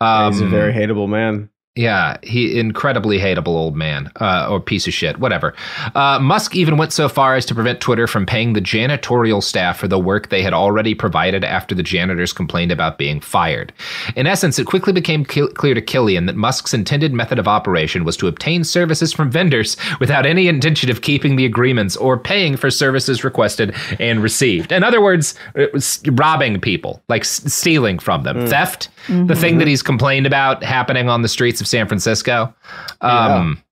D: He's a
A: Um,
D: very hateable man.
A: Yeah, he incredibly hateable old man, uh, or piece of shit, whatever. Uh, Musk even went so far as to prevent Twitter from paying the janitorial staff for the work they had already provided after the janitors complained about being fired. In essence, it quickly became ki- clear to Killian that Musk's intended method of operation was to obtain services from vendors without any intention of keeping the agreements or paying for services requested and received. In other words, it was robbing people, like s- stealing from them, theft. The thing that he's complained about happening on the streets of of San Francisco. Um,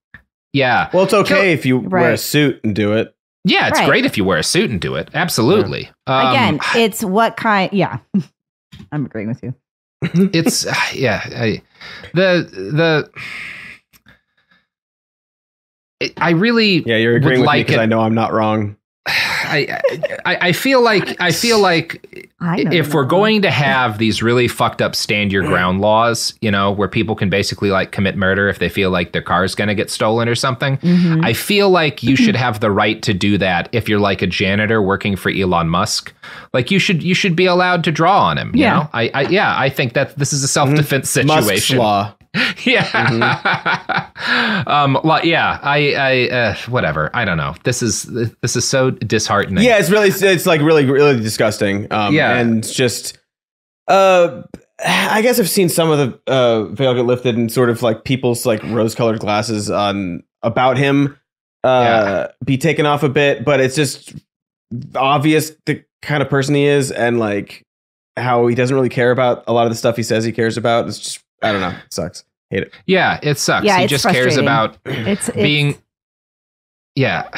A: yeah.
D: Well, it's okay
A: Kill-
D: if you wear a suit and do it.
A: Yeah, it's
B: Right.
A: great if you wear a suit and do it. Absolutely. Um,
B: Again, it's what kind. Yeah, I'm agreeing with you.
A: it's yeah I, the the I- I really
D: Yeah, you're agreeing
A: would
D: with me
A: like
D: because I know I'm not wrong.
A: I, I I feel like I feel like
B: I
A: if we're
B: not
A: going to have these really fucked up stand your ground laws, you know, where people can basically like commit murder if they feel like their car is going to get stolen or something,
B: Mhm.
A: I feel like you should have the right to do that if you're like a janitor working for Elon Musk. Like you should you should be allowed to draw on him. You
B: Yeah.
A: know, I, I yeah I think that this is a self defense
D: Musk's
A: situation.
D: law.
A: Yeah. um. Well, yeah. I. I. Uh, whatever. I don't know. This is. This is so disheartening.
D: Yeah, it's really it's like really really disgusting. Um,
A: Yeah.
D: and just uh, I guess I've seen some of the uh veil get lifted and sort of like people's like rose colored glasses on about him uh be taken off a bit, but it's just obvious the kind of person he is and like how he doesn't really care about a lot of the stuff he says he cares about. It's just I don't know. It sucks. Hate it.
A: Yeah. It sucks.
B: Yeah,
A: he
B: it's
A: just cares about
B: It's, it's
A: being. Yeah.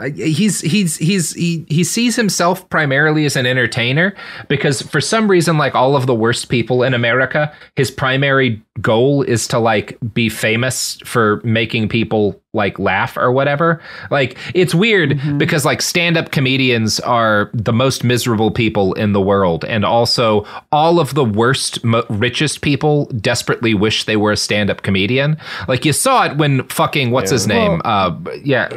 A: Uh, He's he's he's he he sees himself primarily as an entertainer because for some reason like all of the worst people in America his primary goal is to like be famous for making people like laugh or whatever. Like it's weird
B: Mhm.
A: because like stand-up comedians are the most miserable people in the world. And also all of the worst mo- richest people desperately wish they were a stand-up comedian. Like you saw it when fucking what's
D: Yeah.
A: his name uh yeah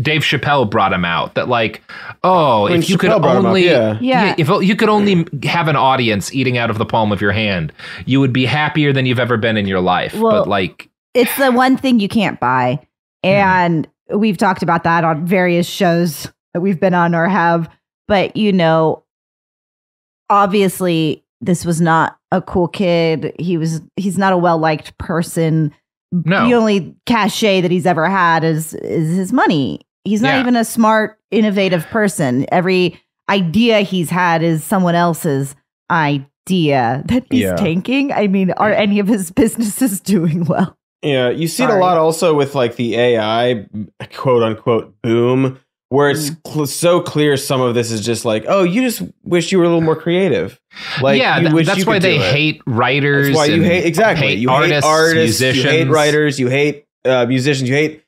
A: Dave Chappelle brought him out that like oh
D: When
A: if you could
D: Chappelle brought him up,
A: only
D: yeah.
B: Yeah.
A: if you could only have an audience eating out of the palm of your hand you would be happier than you've ever been in your life
B: Well,
A: but like
B: it's the one thing you can't buy. Hmm. And we've talked about that on various shows that we've been on or have. But, you know, obviously, this was not a cool kid. He was, he's not a well liked person.
A: No.
B: The only cachet that he's ever had is, is his money. He's not
A: Yeah.
B: even a smart, innovative person. Every idea he's had is someone else's idea that he's
D: Yeah.
B: tanking. I mean, are any of his businesses doing well?
D: Yeah, you see it a lot also with like the AI quote unquote boom, where it's
B: Mm.
D: cl- so clear some of this is just like, oh, you just wish you were a little more creative. Like,
A: yeah,
D: you
A: th-
D: wish
A: that's
D: you
A: why they hate writers.
D: That's why you hate exactly.
A: hate
D: you
A: artists,
D: hate artists,
A: musicians.
D: you hate writers, you hate uh, musicians, you hate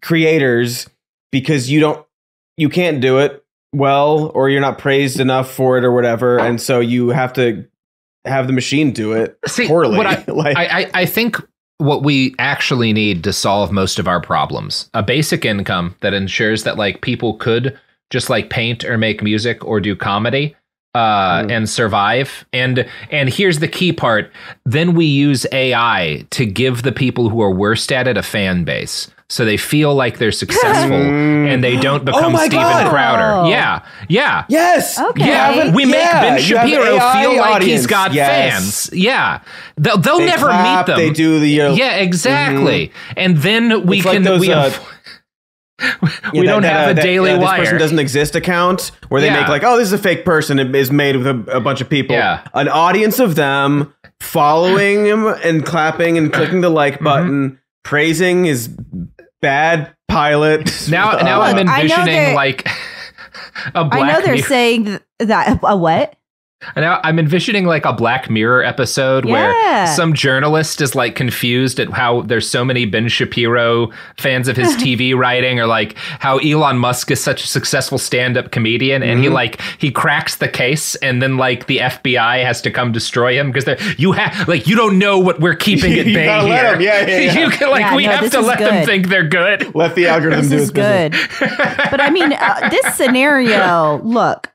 D: creators because you don't, you can't do it well, or you're not praised enough for it, or whatever, and so you have to have the machine do it
A: See,
D: poorly.
A: what I-
D: like,
A: I, I, I think what we actually need to solve most of our problems a basic income that ensures that like people could just like paint or make music or do comedy uh,
D: Mm.
A: and survive and and here's the key part then we use ai to give the people who are worst at it a fan base so they feel like they're successful and they don't
D: Oh
A: become
D: my
A: steven
D: God.
A: crowder yeah yeah
D: yes,
B: Okay.
D: you
A: yeah, we make
D: yeah,
A: Ben Shapiro
D: AI
A: feel like he's got
D: Yes.
A: fans. Yeah, they'll, they'll
D: They
A: never
D: clap,
A: meet them.
D: They do the uh,
A: yeah, exactly. And then we
D: It's like
A: can
D: those,
A: we,
D: uh,
A: we
D: Yeah,
A: don't
D: that-
A: have
D: that,
A: a
D: uh,
A: Daily
D: that, uh,
A: Wire.
D: This person doesn't exist account where they
A: Yeah.
D: make like, oh, this is a fake person. It is made with a, a bunch of people.
A: Yeah.
D: An audience of them following him and clapping and clicking the like
A: Mm-hmm.
D: button, praising his bad pilot.
A: now, now
D: Uh,
A: I'm
B: Look, I know
A: envisioning like a black.
B: I know they're
A: Mirror-
B: saying that a what?
A: Now I'm envisioning like a Black Mirror episode
B: Yeah.
A: where some journalist is like confused at how there's so many Ben Shapiro fans of his TV writing, or like how Elon Musk is such a successful stand-up comedian, and he
D: Mm-hmm.
A: like he cracks the case, and then like the FBI has to come destroy him because they're you have like you don't know what we're keeping at
D: You
A: bay
D: gotta
A: here.
D: let 'em. Yeah, yeah, yeah.
A: you can, like
B: Yeah,
A: we
B: no,
A: have to
B: is
A: let them think they're good.
D: Let the algorithm
B: This
D: do
B: is
D: its business.
B: good. but I mean, uh, this scenario, look,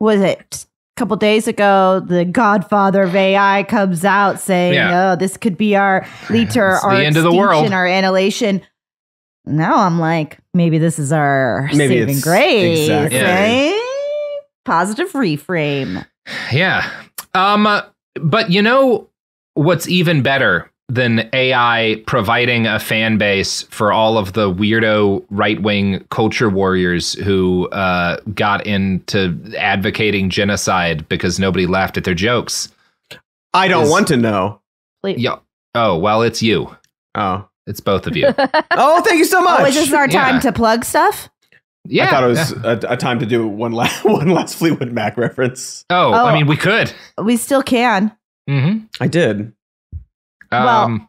B: was it a couple days ago? The godfather of AI comes out saying,
A: Yeah.
B: oh, this could be our lead to our, our
A: end of the world.
B: our annihilation. Now I'm like, maybe this is our
D: Maybe
B: saving
D: it's-
B: grace.
D: exactly.
B: right? Positive reframe.
A: Yeah. Um but you know what's even better than AI providing a fan base for all of the weirdo right-wing culture warriors who uh, got into advocating genocide because nobody laughed at their jokes.
D: I don't
A: Is-
D: want to know.
B: Please-
A: Yeah. Oh, well, it's you.
D: Oh.
A: It's both of you.
D: Oh, thank you so much.
B: Oh, is this our time
A: Yeah.
B: to plug stuff?
A: Yeah.
D: I thought it was
A: yeah.
D: a, a time to do one last one last Fleetwood Mac reference.
A: Oh,
B: Oh.
A: I mean, we could.
B: We still can.
A: hmm
D: I did.
B: Well,
A: Um,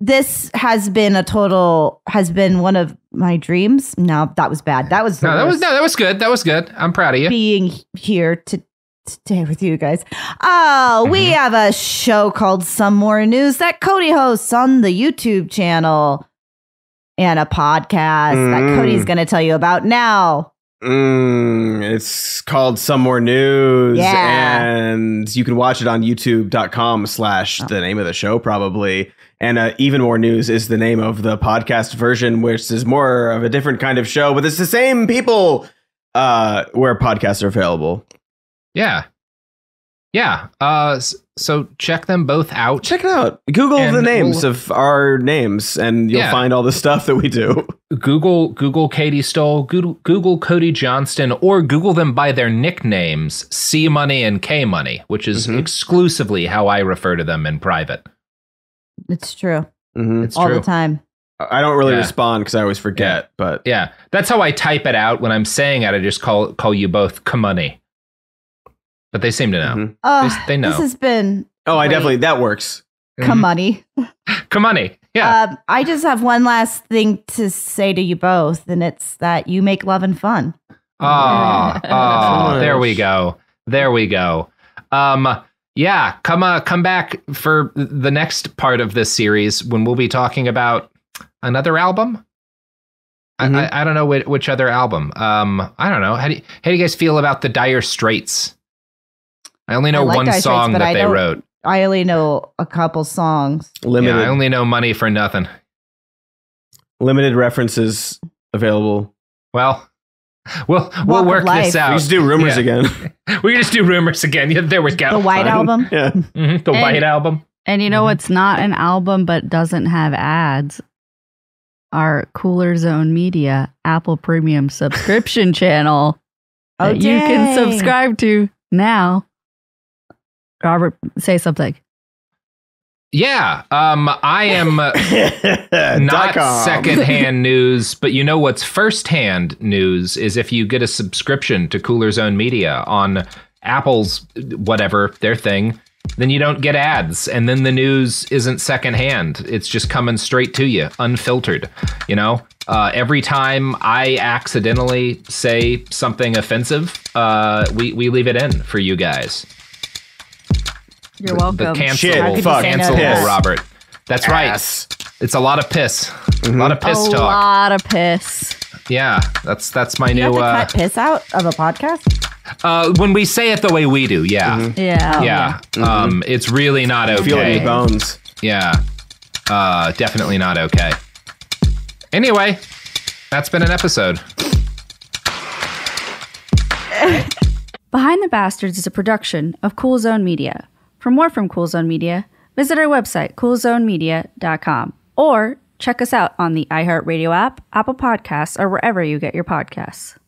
B: This has been a total has been one of my dreams. No, that was bad. That was
A: no, that was no, that was good. That was good. I'm proud of you.
B: being here to today with you guys. Oh, we
A: Mm-hmm.
B: have a show called Some More News that Cody hosts on the YouTube channel and a podcast that
D: Mm.
B: Cody's going to tell you about now.
D: Mm, it's called Some More News.
B: Yeah.
D: And you can watch it on youtube.com slash
B: Oh.
D: the name of the show, probably. And uh, Even More News is the name of the podcast version, which is more of a different kind of show, but it's the same people uh, where podcasts are available.
A: Yeah. Yeah. Uh, so check them both out.
D: Check it out. Google
A: And
D: the names
A: we'll-
D: of our names, and you'll
A: Yeah.
D: find all the stuff that we do.
A: Google Google Katy Stoll, Google, Google Cody Johnston, or Google them by their nicknames, C Money and K Money, which is
D: Mhm.
A: exclusively how I refer to them in private.
B: It's true.
D: Mhm.
A: It's
B: all
A: true.
B: the time.
D: I don't really
A: Yeah.
D: respond because I always forget, but
A: Yeah, that's how I type it out when I'm saying it. I just call call you both Kamani. But they seem to know.
D: Mhm.
B: Uh,
A: They- they know.
B: This has been
D: oh, I definitely that works.
B: come money.
A: Kamani. Yeah.
B: Um, I just have one last thing to say to you both, and it's that you make love and fun.
A: Oh, oh, there we go. There we go. Um, yeah, come uh, come back for the next part of this series when we'll be talking about another album.
D: Mhm.
A: I, I, I don't know which, which other album. Um, I don't know. How do you, how do you guys feel about the Dire Straits? I only know
B: I like
A: one
B: Dire
A: song
B: but
A: that
B: I
A: they
B: don't-
A: wrote.
B: I only know a couple songs.
D: Limited
A: Yeah, I only know money for nothing.
D: limited references available.
A: Well, we'll
B: Walk
A: we'll
B: of
A: work
B: Life.
A: this
D: We
A: out.
D: just do rumors
A: Yeah.
D: again.
A: We can just do rumors again. Yeah, there we go.
B: The White
D: Fine.
B: Album.
D: Yeah.
A: Mhm, the
C: And-
A: White Album.
C: And you know
A: Mhm.
C: what's not an album but doesn't have ads? Our Cooler Zone Media Apple Premium subscription channel
B: Oh,
C: that you can
B: dang.
C: subscribe to now. Robert, say something.
A: Yeah, um, I am not secondhand news, but you know what's firsthand news is if you get a subscription to Cooler Zone Media on Apple's whatever their thing, then you don't get ads, and then the news isn't secondhand. It's just coming straight to you, unfiltered. You know, uh, every time I accidentally say something offensive, uh, we we leave it in for you guys.
C: You're
A: The
C: welcome.
A: cancelable,
D: Shit,
B: How could
D: fuck,
B: say no
A: cancelable. Robert. That's right.
D: Ass.
A: It's a lot of piss.
D: Mhm.
A: A lot of piss
C: a
A: talk.
C: lot of piss.
A: Yeah, that's that's my
B: You have
A: new.
B: to
A: Uh,
B: cut piss out of a podcast.
A: uh, when we say it the way we do, yeah,
D: Mhm.
C: Yeah.
B: Oh,
A: yeah.
D: Mhm.
A: Um, it's really not
D: Feel it in
A: okay.
D: your bones.
A: Yeah, uh, definitely not okay. Anyway, that's been an episode.
C: Behind the Bastards is a production of Cool Zone Media. For more from Cool Zone Media, visit our website, coolzonemedia.com, or check us out on the iHeartRadio app, Apple Podcasts, or wherever you get your podcasts.